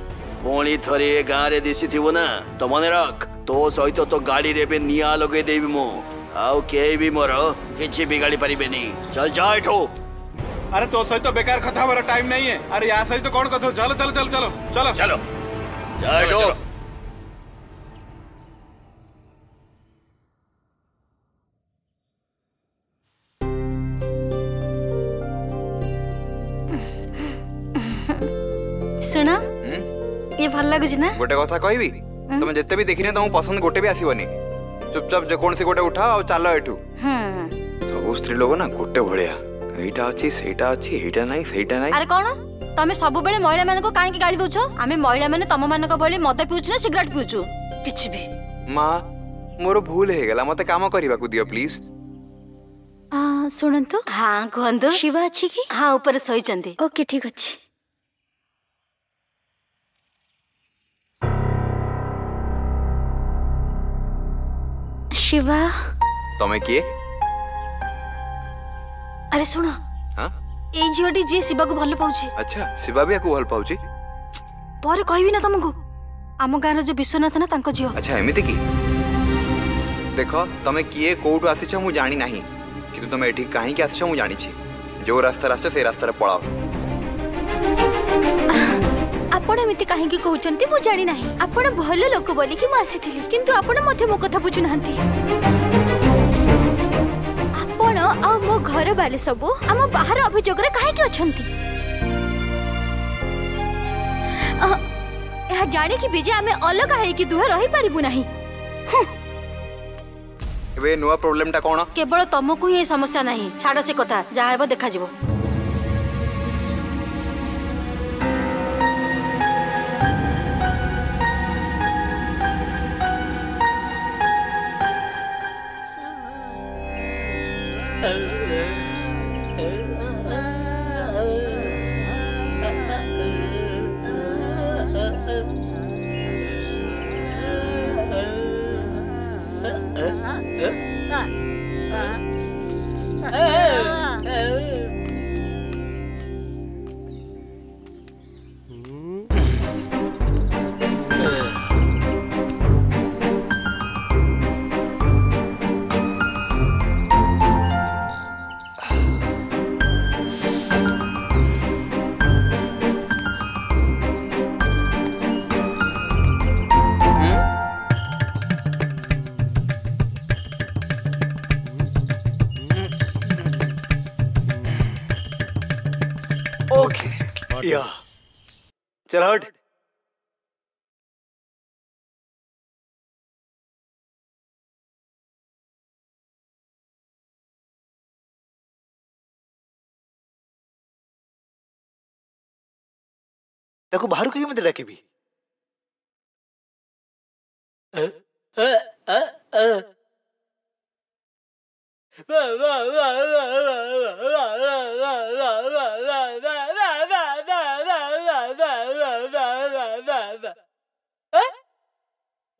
ପୁଣିଥରେ ଗାଁରେ ଦିଶିଥିବୁ ନା ତ ମନେ ରଖ ତୋ ସହିତ ତୋ ଗାଡ଼ିରେ ବି ନିଆଁ ଲଗେଇ ଦେବି ମୁଁ ଆଉ କେହି ବି ମୋର କିଛି ବିଗାଡ଼ି ପାରିବେନି ଚାଲ ଯା ଏଠୁ अरे तो सही तो बेकार कथा हमारा टाइम नहीं है अरे यहाँ सही तो कौन कथा चलो चलो चलो चलो चलो चलो चलो सुना ଟିକେ ଭଲ ଲାଗୁଛି ନା ଗୋଟେ କଥା କହିବି ତମେ ଯେତେ ବି ଦେଖିନେ ତମକୁ ପସନ୍ଦ ଗୋଟେ ବି ଆସିବନି ଚୁପଚାପ ଯେକୌଣସି ଗୋଟେ ଉଠାଅ ଆଉ ଚାଲ ଏଠୁ ସବୁ ସ୍ତ୍ରୀ ଲୋକ ନା ଗୋଟେ ଭଳିଆ ଏଇଟା ଅଛି ସେଇଟା ଅଛି ଏଇଟା ନାହିଁ ସେଇଟା ନାହିଁ ଆରେ କ'ଣ ତମେ ସବୁବେଳେ ମହିଳାମାନଙ୍କୁ କାହିଁକି ଗାଳି ଦଉଛ ଆମେ ମହିଳାମାନେ ତମମାନଙ୍କ ଭଳି ମଦ ପିଉଛୁ ନା ସିଗାରେଟ ପିଉଛୁ କିଛି ବି ମା ମୋର ଭୁଲ ହେଇଗଲା ମତେ କାମ କରିବାକୁ ଦିଅ ପ୍ଲିଜ ଶୁଣନ୍ତୁ ହଁ କୁହନ୍ତୁ ଶିବା ଅଛି କି ହଁ ଉପରେ ଶୋଇଛନ୍ତି ଓକେ ଠିକ ଅଛି शिवा तमे किए अरे सुनो हां ए झियोटी जे शिवा को भल पाउची अच्छा शिवा भी आको भल पाउची पर भी ना तुमको आम गाँव रो जो विश्वनाथ ना तांको जियो अच्छा एमिति की देख तमे किए कोठु आसी छ मु जानी नहीं किंतु तमे एठी काहे के आसी छ मु जानी छी जो रास्ता रास्ता से रास्ता रे पळाओ [laughs] ଆପଣ ଏମିତି କାହିଁକି କହୁଛନ୍ତି ମୁଁ ଜାଣିନାହିଁ ଆପଣ ଭଲ ଲୋକ ବୋଲିକି ମୁଁ ଆସିଥିଲି କିନ୍ତୁ ଆପଣ ମଧ୍ୟ ମୋ କଥା ବୁଝୁନାହାନ୍ତି ଆପଣ ଆଉ ମୋ ଘର ବାଲେ ସବୁ ଆମ ବାହାର ଅଭିଯୋଗରେ କାହିଁକି ଅଛନ୍ତି ଏହା ଜାଣିକି ବି ଯେ ଆମେ ଅଲଗା ହେଇକି ଦୁହେଁ ରହିପାରିବୁ ନାହିଁ ଏବେ ନୂଆ ପ୍ରୋବ୍ଲେମଟା କ'ଣ କେବଳ ତମକୁ ହିଁ ଏ ସମସ୍ୟା ନାହିଁ ଛାଡ଼ ସେ କଥା ଯାହା ହେବ ଦେଖାଯିବ चल हट देखो बाहर को मत डाके भी वाह वाह वाह वाह वाह वाह वाह वाह वाह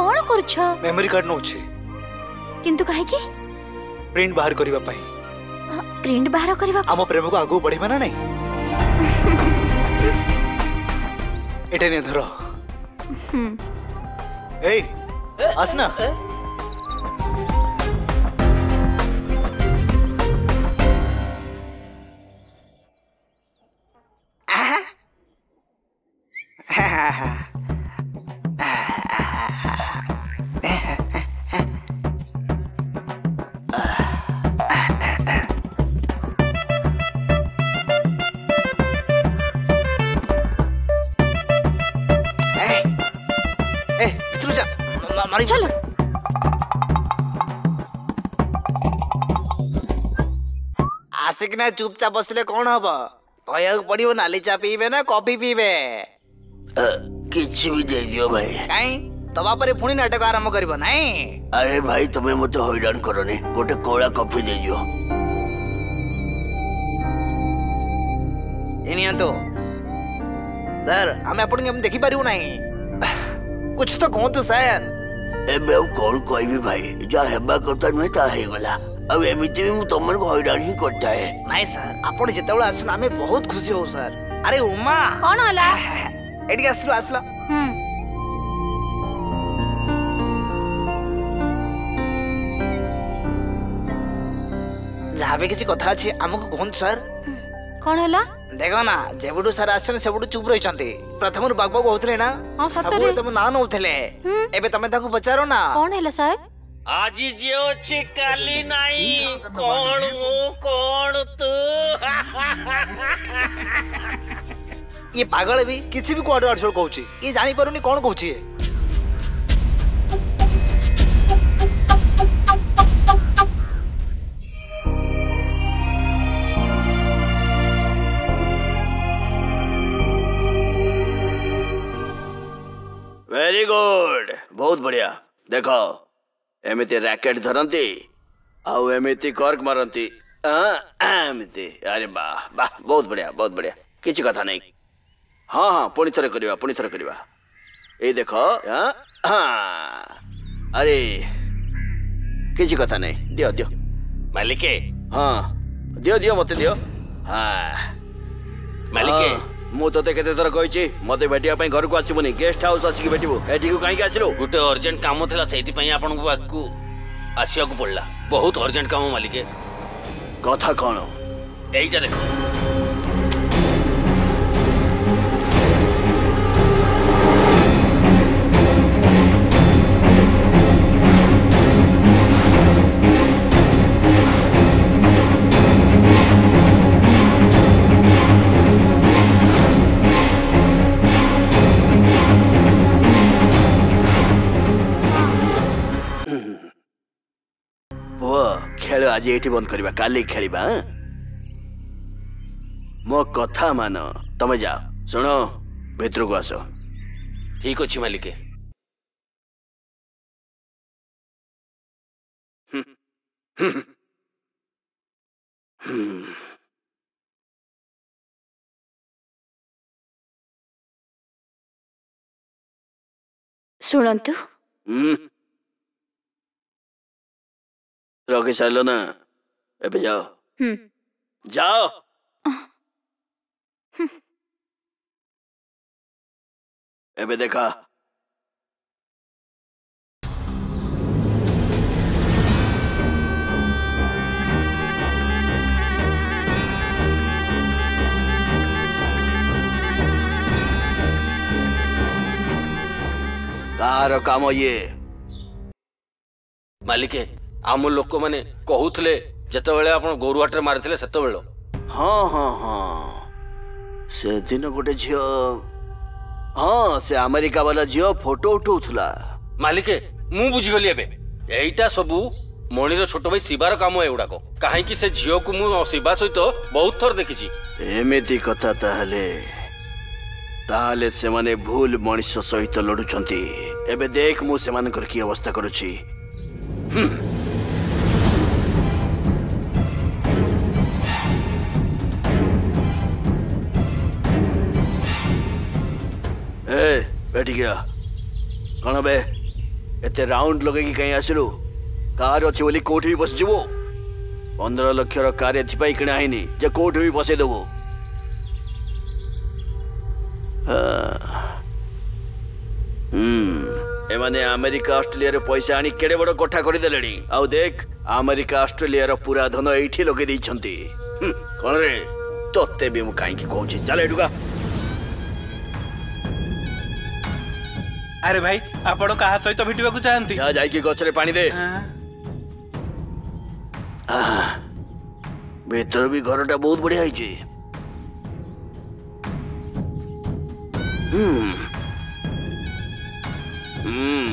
কোন করছ মেমোরি কার্ড নউছি কিন্তু কাহিকি প্রিন্ট বাহার করিবা পাই প্রিন্ট বাহার করিবা আম প্রেম কো আগু বড়িবা না নাই এটা নে ধরো এই আস না ha ha ha କିନା ଚୁପଚାପ ବସିଲେ କ'ଣ ହବ କହିବାକୁ ପଡିବ ନାଲି ଚା ପିଇବେ ନା କଫି ପିଇବେ କିଛି ବି ଦେଇଦିଅ ଭାଇ କାଇଁ ତମ ପରେ ପୁଣି ନାଟକ ଆରମ୍ଭ କରିବ ନାଇଁ ଆରେ ଭାଇ ତମେ ମତେ ହଇରାଣ କରନି ଗୋଟେ କଳା କଫି ଦେଇଦିଅ ନିଅନ୍ତୁ ସାର୍ ଆମେ ଆପଣଙ୍କୁ ଏମିତି ଦେଖିପାରିବୁ ନାହିଁ କୁଛ ତ କୁହନ୍ତୁ ସାର୍ ଏବେ ଆଉ କ'ଣ କହିବି ଭାଇ ଯାହା ହେବା କଥା ନୁହେଁ ତାହା ହେଇଗଲା अब एमिति में मु तमन को हैरान ही करता है नहीं सर आपण जेते बेला आसन आमे बहुत खुशी हो सर अरे उमा कोन होला एडी आसलो आसलो हम हम्म। जाबे किसी कथा छि आमु को कोन सर हम्म। कोन होला देखो ना जेबुडु सर आसन सेबुडु चुप रही चंते प्रथम बागबाग होतले ना हां हम्म। ना नउतले एबे तमे ताको पचारो ना कोन होला आजी जेवची काली नाही कोण मू कोण तू ये पागल भी किसी भी को अड़ अड़छोड़ ये जानी परुनी कौन कहूची वेरी गुड बहुत बढ़िया देखो एमती राकेट धरती आमती कर्क मारती अरे बा बा बहुत बढ़िया बहुत बढ़िया किसी कथा नहीं हाँ हाँ पुणि थे पुणि थे ये देख हाँ। अरे किसी कथा नहीं दि दि मालिके हाँ दि दि मत दि हाँ मालिके हाँ। ମୁଁ ତତେ କେତେ ଥର କହିଛି ମତେ ଭେଟିବା ପାଇଁ ଘରକୁ ଆସିବୁନି ଗେଷ୍ଟ ହାଉସ୍ ଆସିକି ଭେଟିବୁ ଏଠିକୁ କାହିଁକି ଆସିଲୁ ଗୋଟେ ଅର୍ଜେଣ୍ଟ କାମ ଥିଲା ସେଇଥିପାଇଁ ଆପଣଙ୍କୁ ଆଗକୁ ଆସିବାକୁ ପଡ଼ିଲା ବହୁତ ଅର୍ଜେଣ୍ଟ କାମ ମାଲିକେ କଥା କ'ଣ ଏଇଟା ଦେଖ ଆଜି ଏଇଠି ବନ୍ଦ କରିବା କାଲି ଖେଳିବା ମୋ କଥା ମାନ ତମେ ଯାଅ ଶୁଣ ଭିତରକୁ ଆସ ଠିକ ଅଛି ମାଲିକେ ଶୁଣନ୍ତୁ रॉकी सैलन अबे जाओ हम्म जाओ अबे देखा कार काम ये मालिक है ଆମ ଲୋକମାନେ କହୁଥିଲେ ଯେତେବେଳେ ଆପଣ ଗୋରୁହାଟରେ ମାରିଥିଲେ ସେତେବେଳେ ହଁ ହଁ ହଁ ସେଦିନ ଗୋଟେ ଝିଅ ହଁ ସେ ଆମେରିକା ବାଲା ଝିଅ ଫଟୋ ଉଠାଉଥିଲା ମାଲିକେ ମୁଁ ବୁଝିଗଲି ଏବେ ଏଇଟା ସବୁ ମଣିର ଛୋଟ ଭାଇ ଶିବାର କାମ ଏଗୁଡ଼ାକ କାହିଁକି ସେ ଝିଅକୁ ମୁଁ ଶିବା ସହିତ ବହୁତ ଥର ଦେଖିଛି ଏମିତି କଥା ତାହେଲେ ତାହେଲେ ସେମାନେ ଭୁଲ ମଣିଷ ସହିତ ଲଢୁଛନ୍ତି ଏବେ ଦେଖ ମୁଁ ସେମାନଙ୍କର କି ଅବସ୍ଥା କରୁଛି ହୁଁ ए बैठ गया कौन बे ଏତେ ରାଉଣ୍ଡ ଲଗେଇକି କାହିଁ ଆସିଲୁ କାର୍ ଅଛି ବୋଲି କୋଉଠି ବି ବସିଯିବୁ ପନ୍ଦର ଲକ୍ଷର କାର୍ ଏଥିପାଇଁ କିଣା ହେଇନି ଯେ କୋଉଠି ବି ବସେଇଦେବୁ ଏମାନେ ଆମେରିକା ଅଷ୍ଟ୍ରେଲିଆରେ ପଇସା ଆଣି କେଡ଼େ ବଡ଼ କୋଠା କରିଦେଲେଣି ଆଉ ଦେଖ ଆମେରିକା ଅଷ୍ଟ୍ରେଲିଆର ପୁରା ଧନ ଏଇଠି ଲଗେଇ ଦେଇଛନ୍ତି କ'ଣ ରେ ତୋତେ ବି ମୁଁ କାହିଁକି କହୁଛି ଚାଲ ଏଠୁକା अरे भाई आपण सहित भेटा को चाहती हां जाई के गछरे पानी दे हाँ। आ भीतर भी घरटा बहुत बढ़िया है हम्म। हम्म।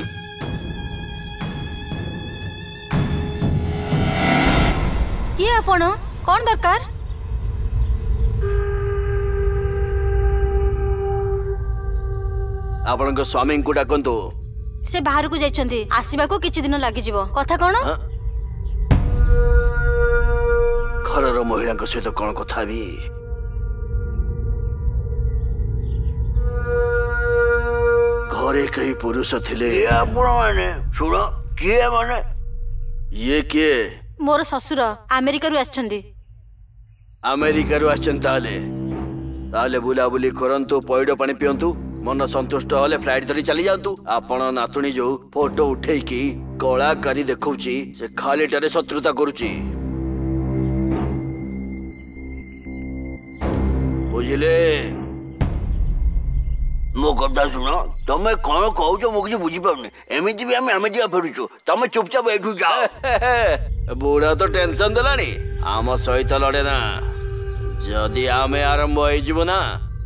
ये आपण कौन दरकार ଆପଣଙ୍କ ସ୍ୱାମୀଙ୍କୁ ଡାକନ୍ତୁ ସେ ବାହାରକୁ ଯାଇଛନ୍ତି ଆସିବାକୁ କିଛି ଦିନ ଲାଗିଯିବ କଥା କଣ ଘରର ମହିଳାଙ୍କ ସହିତ କଣ କଥା ବି ଘରେ କେହି ପୁରୁଷ ଥିଲେ ଶୁଣ କିଏ ମାନେ ଇଏ କିଏ ମୋର ଶ୍ୱଶୁର ଆମେରିକାରୁ ଆସିଛନ୍ତି ଆମେରିକାରୁ ଆସିଛନ୍ତି ତାହେଲେ ତାହେଲେ ବୁଲାବୁଲି କରନ୍ତୁ ପଇଡ ପାଣି ପିଅନ୍ତୁ মন সନ୍ତୁষ্ট হলে ফ্লাইট ধরি চালি যাতে আপনার নাতুণী যে ফটো উঠেকি কলাকারী দেখছি সে খালিটারে শত্রুতা করুচি বুঝলে ମୋ କଥା ଶୁଣ ତମେ କ'ଣ କହୁଛ ମୁଁ କିଛି ବୁଝିପାରୁନି ଏମିତି ବି ଆମେ ଆମେ ଯିବା ଫେରୁଛୁ ତମେ ଚୁପଚାପ ଏଠୁ ଯାଅ ବୁଢ଼ା ତ ଟେନସନ୍ ଦେଲାଣି ଆମ ସହିତ ଲଢ଼େ ନା ଯଦି ଆମେ ଆରମ୍ଭ ହେଇଯିବୁ ନା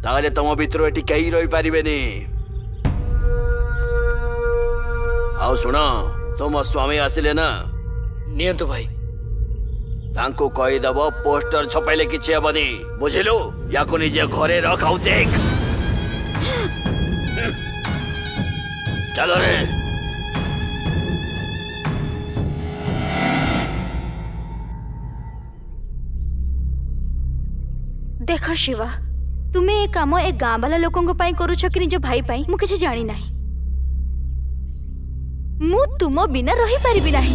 তাহলে তোম ভিতর এটি কেই রইপারিবেনি আউ শুণ তোম স্বামী আসিলে না নিয়ন্তু ভাই তাঙ্কু কইদব পোস্টার ছপাইলে কিছু হবনি বুঝিলু ইয়াকু নিজে ঘরে রখ আউ দেখ চলো রে देखो शिवा তুমি ଏ କାମ ଏ ଗାଁ ବାଲା ଲୋକଙ୍କ ପାଇଁ କରୁଛ କି ନିଜ ଭାଇ ପାଇଁ ମୁଁ କିଛି ଜାଣିନାହିଁ ମୁଁ ତୁମ ବିନା ରହିପାରିବି ନାହିଁ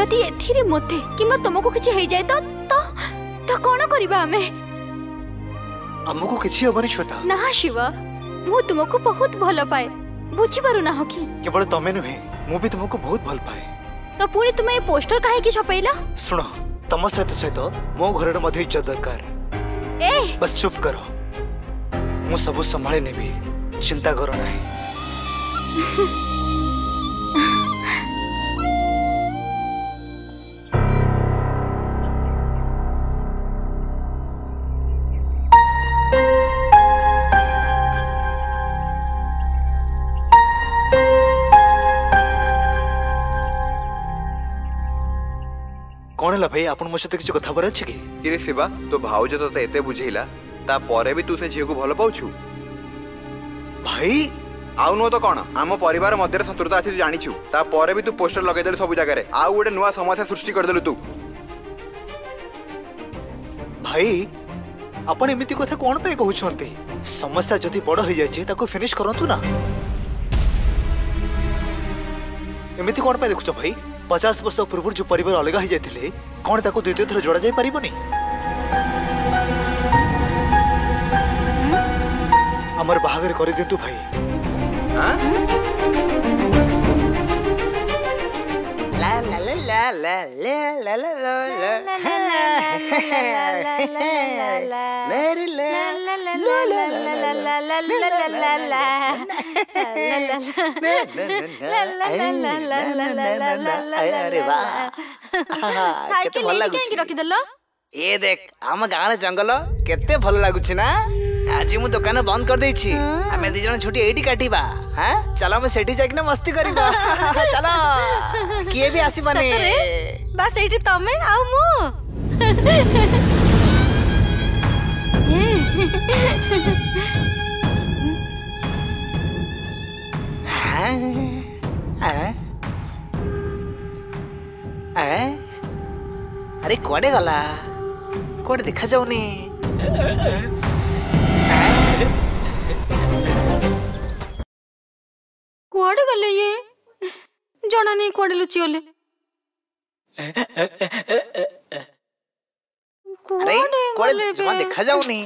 ଯଦି ଏଥିରେ ମୋତେ କିମ୍ବା ତମକୁ କିଛି ହେଇଯାଏ ତ ତ କ'ଣ କରିବା ଆମେ ଆମକୁ କିଛି ହବନି ଶ୍ଵେତା ନା ଶିବ ମୁଁ ତୁମକୁ ବହୁତ ଭଲ ପାଏ ବୁଝିପାରୁନାହ କି କେବଳ ତମେ ନୁହେଁ ମୁଁ ବି ତୁମକୁ ବହୁତ ଭଲ ପାଏ ତ ପୁଣି ତୁମେ ଏ ପୋଷ୍ଟର କାହିଁକି ଛପେଇଲ ଶୁଣ ତମ ସହିତ ସହିତ ମୋ ଘରର ମଧ୍ୟ ଇଜ୍ଜତ ଦରକାର ए! बस चुप करो मु सब संभाले भी चिंता करो नहीं [laughs] ହେଲା ଭାଇ ଆପଣ ମୋ ସହିତ କିଛି କଥାବାର ଅଛି କି କିରେ ଶିବା ତୋ ଭାଉଜ ତତେ ଏତେ ବୁଝେଇଲା ତାପରେ ବି ତୁ ସେ ଝିଅକୁ ଭଲ ପାଉଛୁ ଭାଇ ଆଉ ନୁହଁ ତ କ'ଣ ଆମ ପରିବାର ମଧ୍ୟରେ ଶତ୍ରୁତା ଅଛି ତୁ ଜାଣିଛୁ ତାପରେ ବି ତୁ ପୋଷ୍ଟର ଲଗେଇଦେଲୁ ସବୁ ଜାଗାରେ ଆଉ ଗୋଟେ ନୂଆ ସମସ୍ୟା ସୃଷ୍ଟି କରିଦେଲୁ ତୁ ଭାଇ ଆପଣ ଏମିତି କଥା କ'ଣ ପାଇଁ କହୁଛନ୍ତି ସମସ୍ୟା ଯଦି ବଡ଼ ହେଇଯାଇଛି ତାକୁ ଫିନିଶ କରନ୍ତୁ ନା ଏମିତି କ'ଣ ପାଇଁ ଦେଖୁଛ ଭାଇ ପଚାଶ ବର୍ଷ ପୂର୍ବରୁ ଯେଉଁ ପରିବାର ଅଲଗା ହୋଇଯାଇଥିଲେ କ'ଣ ତାକୁ ଦ୍ୱିତୀୟ ଥର ଯୋଡ଼ାଯାଇ ପାରିବନି ଆମର ବାହାଘର କରିଦିଅନ୍ତୁ ଭାଇ ସାଇକେଲ କାହିଁକି ରଖିଦେଲ ଏ ଦେଖ ଆମ ଗାଁର ଜଙ୍ଗଲ କେତେ ଭଲ ଲାଗୁଛି ନା ଆଜି ମୁଁ ଦୋକାନ ବନ୍ଦ କରିଦେଇଛି ଆମେ ଦି ଜଣ ଛୁଟି ଏଇଠି କାଟିବା ହାଁ ଚାଲ ଆମେ ସେଠି ଯାଇକିନା ମସ୍ତି କରିବା ଚାଲ କିଏ ବି ଆସିବନି ବା ସେଇଠି ତମେ ଆଉ ମୁଁ Yeah. अरे कुआडे गला कुआडे देखा जाऊनी କୁଆଡେ ଗଲେ ଇଏ ଜଣା ନାହିଁ କୁଆଡେ ଲୁଚିଗଲେ କୁଆଡେ ଦେଖାଯାଉନି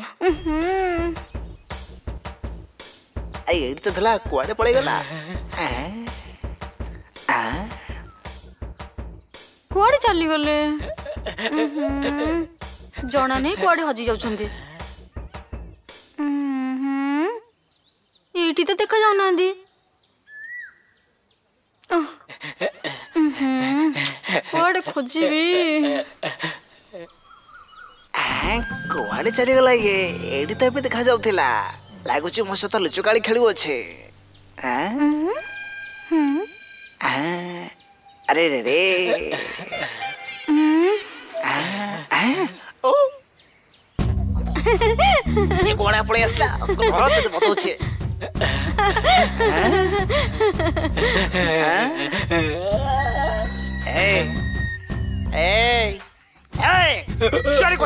एड़ितला कुआडे पळे चली गले जना नै कुआडे हजि जाउछन्ती तो देखा जाऊ ना दी କୁଆଡ଼େ ଖୋଜିବି କୁଆଡ଼େ ଚାଲିଗଲା ଇଏ ଏଇଠି ଲାଗୁଛି ମୋ ସହିତ ଲୁଚକାଳି ଖେଳୁଅଛେ ଆରେ ରେ ରେ ଗୋଳା ପଳେଇ ଆସିଲା ତତେ ବତଉଛି ଏ ଏ ଏ ଛୁଆରେ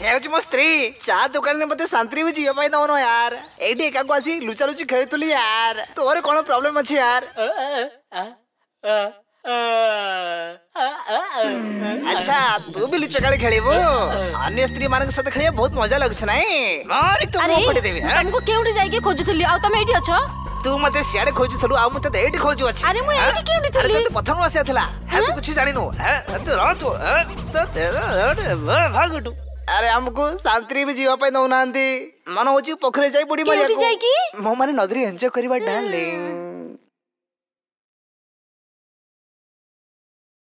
ಛೇವಚಿ ಮಸ್ತ್ರಿ ಚಾ ದುಕಾನ್ ಮತ್ತೆ ಸಂತ್ರಿ ಬಿ ಜಿಯೋ ಪಾಯಿ ತವನು ಯಾರ್ ಎಡಿ ಏಕಾಕು ಆಸಿ ಲುಚಾ ಲುಚಿ ಖೇಳುತ್ತಲಿ ಯಾರ್ ತೋರ ಕೋಣ ಪ್ರಾಬ್ಲಮ್ ಅಚ್ಚಿ ಯಾರ್ अच्छा तू भी लुच्चा काले खेले वो अन्य स्त्री मान के साथ खेले बहुत मजा लगे नाई मार एक तो मुंह फटे देबे तुमको के खोज त ତୁ ମତେ ସିଆଡେ ଖୋଜୁଥିଲୁ ଆଉ ମୁଁ ତତେ ଏଇଠି ଖୋଜୁଅଛି ଆରେ ମୁଁ ଏଇଠି କେଉଁଠି ଥିଲି ତତେ ପ୍ରଥମ ଆସିବା ଥିଲା ତୁ କିଛି ଜାଣିନୁ ତୁ ରହ ତୁ ଭାଗୁଟୁ ଆରେ ଆମକୁ ଶାନ୍ତିରେ ବି ଯିବା ପାଇଁ ଦଉନାହାନ୍ତି ମନ ହଉଛି ପୋଖରୀ ଯାଇ ବୁଡି ମାରିବାକୁ ଯାଇକି ମୋ ମାନେ ନଦୀରେ ଏନ୍ଜୟ କରିବା ଡାର୍ଲିଂ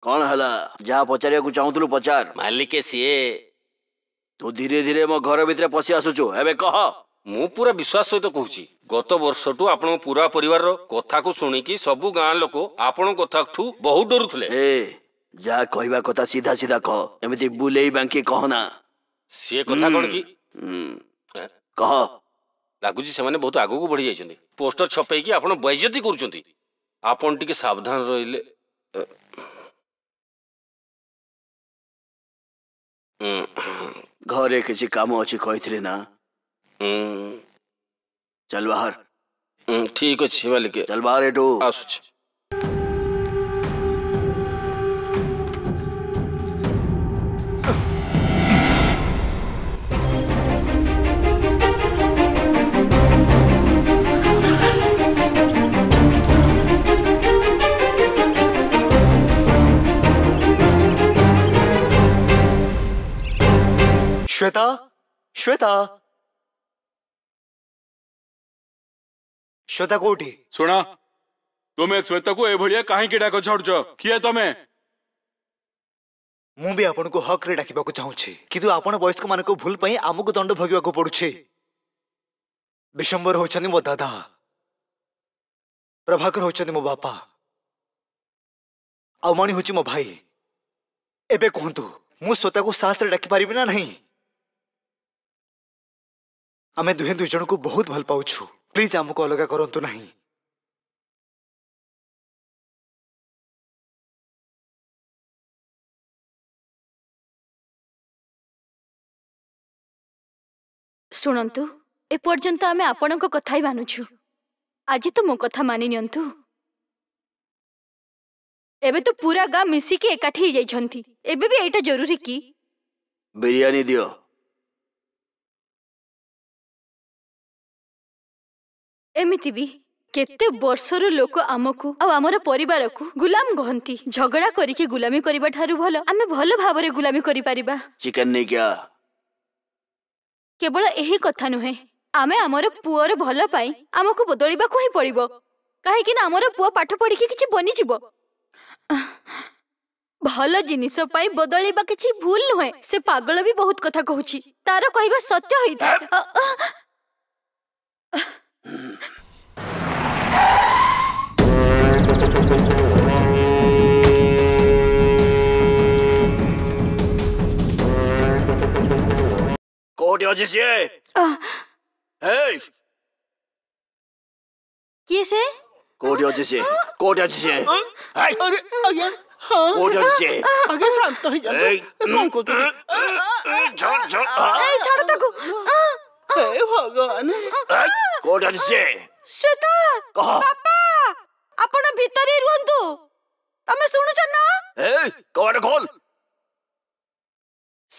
କଣ ହେଲା ଯାହା ପଚାରିବାକୁ ଚାହୁଁଥିଲୁ ପଚାର ମାଲିକେ ସିଏ ତୁ ଧୀରେ ଧୀରେ ମୋ ଘର ଭିତରେ ପଶି ଆସୁଛୁ ଏବେ କହ ମୁଁ ପୁରା ବିଶ୍ୱାସ ସହିତ କହୁଛି ଗତ ବର୍ଷଠୁ ଆପଣଙ୍କ ପୁରା ପରିବାରର କଥାକୁ ଶୁଣିକି ସବୁ ଗାଁ ଲୋକ ଆପଣଙ୍କ କଥାଠୁ ବହୁତ ଡରୁଥିଲେ ଯାହା କହିବା କଥା ସିଧା ସିଧା କହ ଏମିତି ବୁଲେଇ ବାଙ୍କି କହ ସିଏ କଥା କଣ କି କହ ଲାଗୁଛି ସେମାନେ ବହୁତ ଆଗକୁ ବଢି ଯାଇଛନ୍ତି ପୋଷ୍ଟର ଛପେଇକି ଆପଣ ବୈଜତି କରୁଛନ୍ତି ଆପଣ ଟିକେ ସାବଧାନ ରହିଲେ ଘରେ କିଛି କାମ ଅଛି କହିଥିଲେ ନା हम्म। चल बाहर हम्म, ठीक अच्छे वाले के चल बाहर एटू श्वेता श्वेता श्वेता को सुना तुम्हें श्वेता को ए भलिया काहे किडा को छोड़ किए तमे मु भी आपन को हक रे डाकिबा को चाहू छी किंतु आपन वयस्क मान को भूल पई आमु को दंड भगिबा को पडु छी विशंबर होछन मो दादा प्रभाकर होछन मो बापा आ मणि होछि मो भाई एबे कहंतु मु श्वेता को सास रे डाकि पारिबिना नहीं आमे दुहे दुजन को बहुत भल पाउछू ପ୍ଲିଜ୍ ଆମକୁ ଅଲଗା କରନ୍ତୁ ନାହିଁ ଶୁଣନ୍ତୁ ଏପର୍ଯ୍ୟନ୍ତ ଆମେ ଆପଣଙ୍କ କଥା ହିଁ ମାନୁଛୁ ଆଜି ତ ମୋ କଥା ମାନି ନିଅନ୍ତୁ ଏବେ ତ ପୁରା ଗାଁ ମିଶିକି ଏକାଠି ହେଇଯାଇଛନ୍ତି ଏବେ ବି ଏଇଟା ଜରୁରୀ କି ଏମିତି ବି କେତେ ବର୍ଷରୁ ଲୋକ ଆମକୁ ଆଉ ଆମର ପରିବାରକୁ ଗୁଲାମ କହନ୍ତି ଝଗଡ଼ା କରିକି ଗୁଲାମୀ କରିବା ଠାରୁ ଭଲ ଆମେ ଭଲ ଭାବରେ ଗୁଲାମୀ କରିପାରିବା ଚିକେନ୍ ନେଇକି କେବଳ ଏହି କଥା ନୁହେଁ ଆମେ ଆମର ପୁଅର ଭଲ ପାଇଁ ଆମକୁ ବଦଳିବାକୁ ହିଁ ପଡ଼ିବ କାହିଁକି ନା ଆମର ପୁଅ ପାଠ ପଢ଼ିକି କିଛି ବନିଯିବ ଭଲ ଜିନିଷ ପାଇଁ ବଦଳିବା କିଛି ଭୁଲ ନୁହେଁ ସେ ପାଗଳ ବି ବହୁତ କଥା କହୁଛି ତାର କହିବା ସତ୍ୟ ହୋଇଥାଏ कोर्ट योजिशिए किसे? कोर्ट योजिशिए कोर्ट योजिशिए Hey! अरे अगे हाँ कोर्ट योजिशिए अगे शांत हो जा कौन को तू छोड़ छोड़ छोड़ तक ए भगवान କୋଉଠି ଅଛି ସେ ଶ୍ଵେତା ବାପା ଆପଣ ଭିତରେ ରୁହନ୍ତୁ ତମେ ଶୁଣୁଛ ନା ଏ କବାଟ ଖୋଲ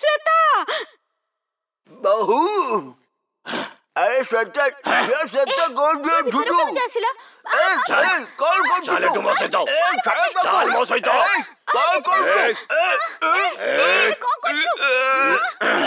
ଶ୍ଵେତା ବହୁ अरे श्वेता ये श्वेता कौन है झुटू ए चल कौन कौन चल तुम मत सो ए चल चल मत सो कौन कौन ए ए कौन कौन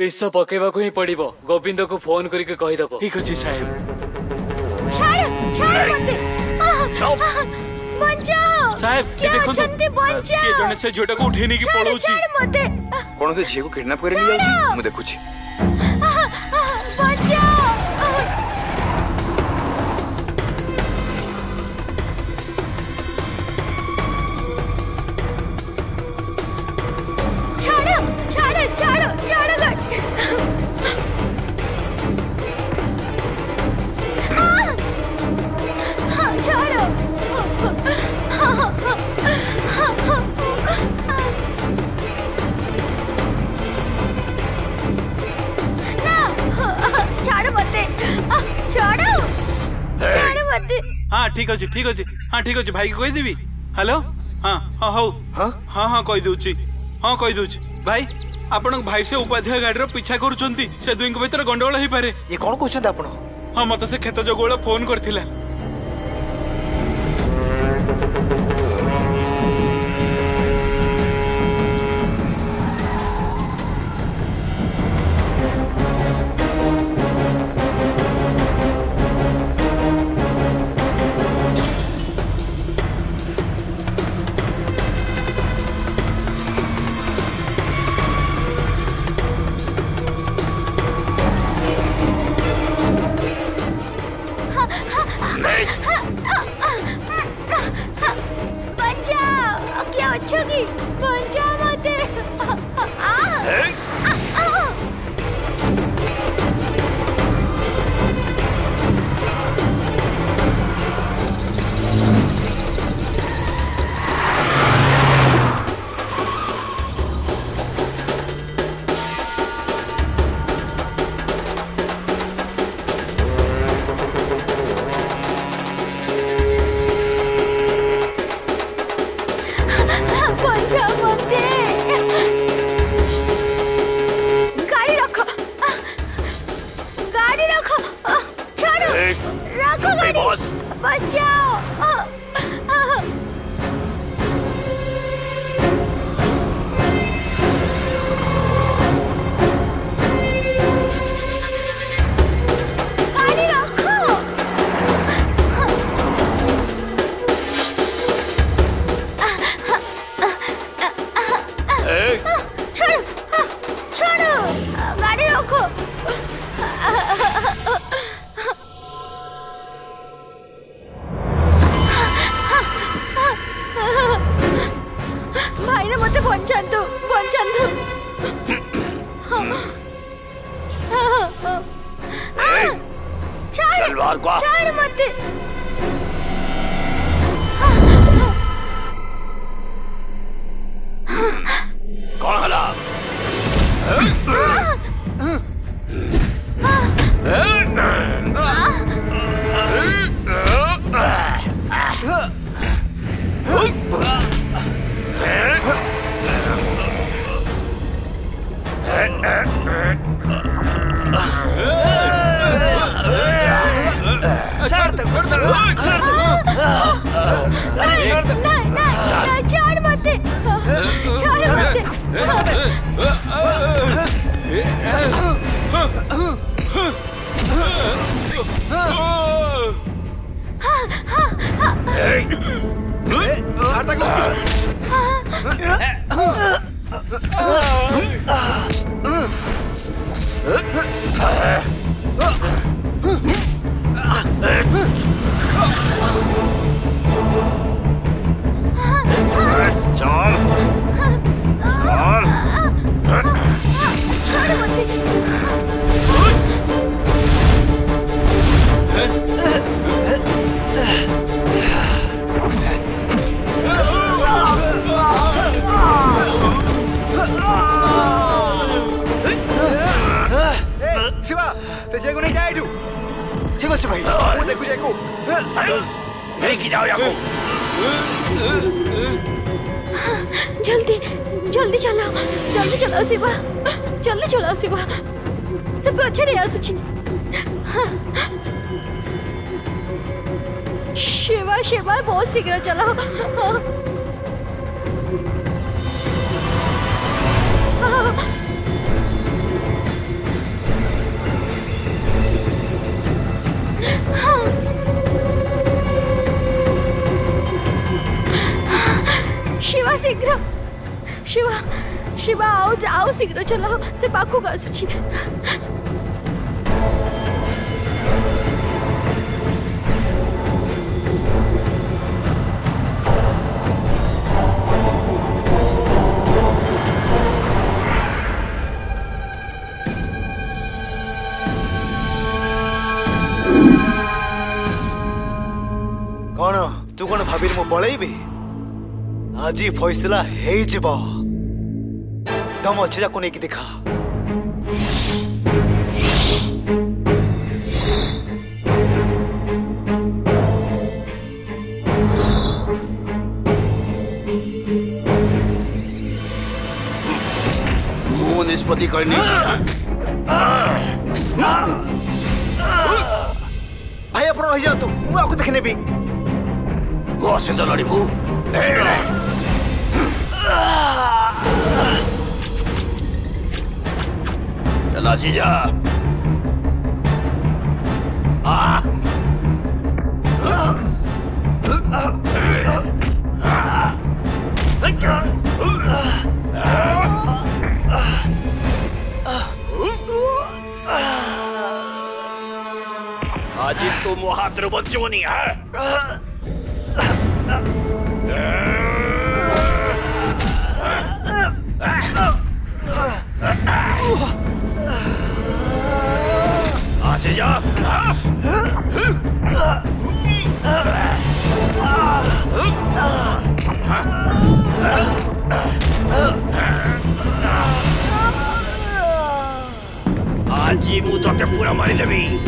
ବିଷ ପକେଇବାକୁ ହିଁ ପଡିବ ଗୋବିନ୍ଦକୁ ଫୋନ କରିକି କହିଦବ ଠିକ ଅଛି ସାହେବ ଜଣେ ସେ ଝିଅଟାକୁ ଉଠେଇ ନେଇକି ପଳଉଛି କୌଣସି ଝିଅକୁ କିଡନାପ କରି ନେଇଯାଉଛି ମୁଁ ଦେଖୁଛି ହଁ ଠିକ ଅଛି ଠିକ ଅଛି ହଁ ଠିକ ଅଛି ଭାଇକି କହିଦେବି ହ୍ୟାଲୋ ହଁ ହଁ ହଉ ହଁ ହଁ କହିଦେଉଛି ହଁ କହିଦେଉଛି ଭାଇ ଆପଣଙ୍କ ଭାଇ ସେ ଉପାଧ୍ୟାୟ ଗାଡ଼ିର ପିଛା କରୁଛନ୍ତି ସେ ଦୁଇଙ୍କ ଭିତରେ ଗଣ୍ଡଗୋଳ ହେଇପାରେ ଇଏ କଣ କହୁଛନ୍ତି ଆପଣ ହଁ ମତେ ସେ କ୍ଷେତ ଯୋଗୁଳ ଫୋନ କରିଥିଲା Thank you. फेंक जाओ याकूब जल्दी जल्दी चला जल्दी चला शिवा जल्दी चला शिवा सब अच्छे नहीं आसुची शिवा शिवा बहुत शीघ्र चलाओ శివ శీఘ్రం శివ శివ आओ आओ शीघ्र चलाओ से पाखु का कौन तू कौन भाविल मु पलैबी আজি ফয়সলা হয়েযিব তম অজিরাকু নেকি দেখা ମୁଁ ନିଷ୍ପତ୍ତି କରିନେଇଛି ଭାଇ ଆପଣ ରହିଯାଆନ୍ତୁ ମୁଁ ଆକୁ ଦେଖିନେବି ମୋ ସହିତ ଲଢ଼ିବୁ तलाशी जा आजी तुम तो वहां त्रिवत क्यों नहीं है Haji mu tak terpulang balik lebih.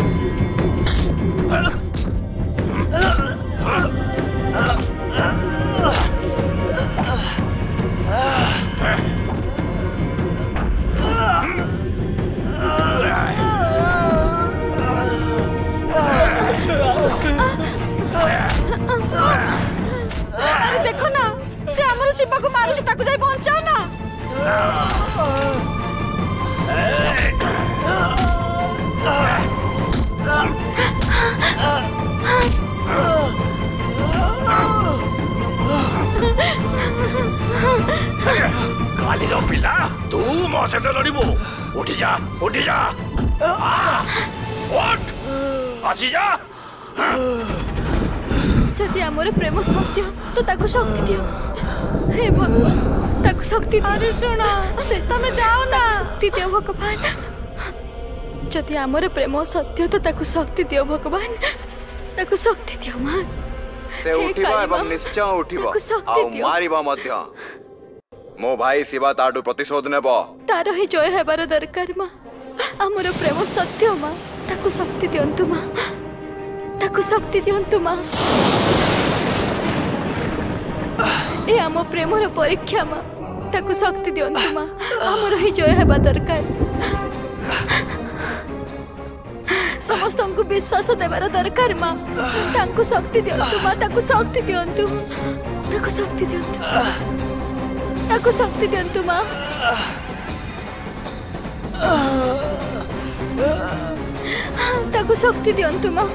କାହାକୁ ମାରୁଛି ତାକୁ ଯାଇ ବଞ୍ଚାଅ ନା କାଲିର ପିଲା ତୁ ମୋ ସହିତ ଲଢ଼ିବୁ ଉଠି ଯା ଉଠି ଯା ଆସି ଯା ଯଦି ଆମର ପ୍ରେମ ସତ୍ୟ ତ ତାକୁ ଶକ୍ତି ଦିଅ हे भगवान ताको शक्ति अरे सुन तमे जाओ ना शक्ति दियो भगवान जति आमर प्रेम सत्य त ताको शक्ति दियो भगवान ताको शक्ति दियो मा से उठिबो एवं निश्चय उठिबो आ मारिबो मध्य मो भाई शिवा ତାଠୁ प्रतिशोध नेबो ତାର ହିଁ ଜୟ ହେବାର ଦରକାର ମା ଆମର ପ୍ରେମ ସତ୍ୟ ମା ତାକୁ ଶକ୍ତି ଦିଅନ୍ତୁ ମା ତାକୁ ଶକ୍ତି ଦିଅନ୍ତୁ ମା ए आम प्रेमर परीक्षा माँ ताकू शक्ति दिंतु माँ आमर ही जय होगा दरकार समस्त को विश्वास देवार दरकार माँ शक्ति दिंतु माँ शक्ति दिंतु शक्ति दिंतु शक्ति दिंतु माँ शक्ति दिंतु माँ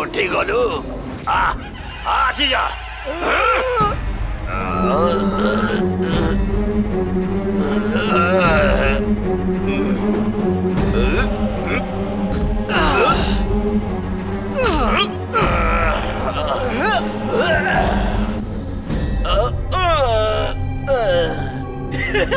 উঠি গলু আসি যা Ugh! Ugh.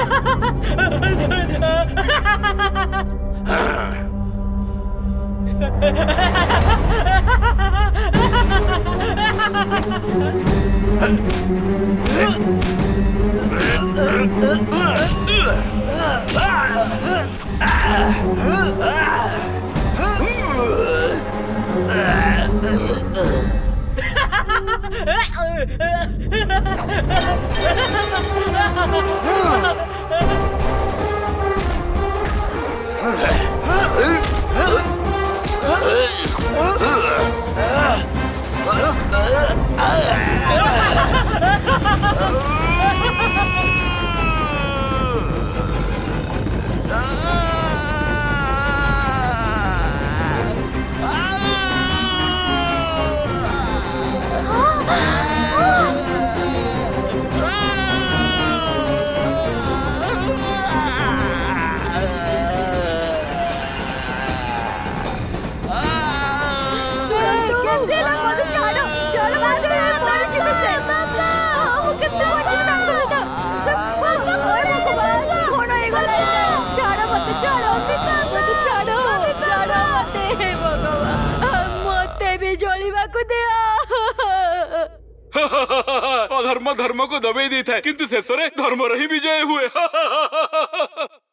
Ah! अधर्म [laughs] धर्म को दबे दी है किंतु शेष धर्म रही विजय हुए [laughs]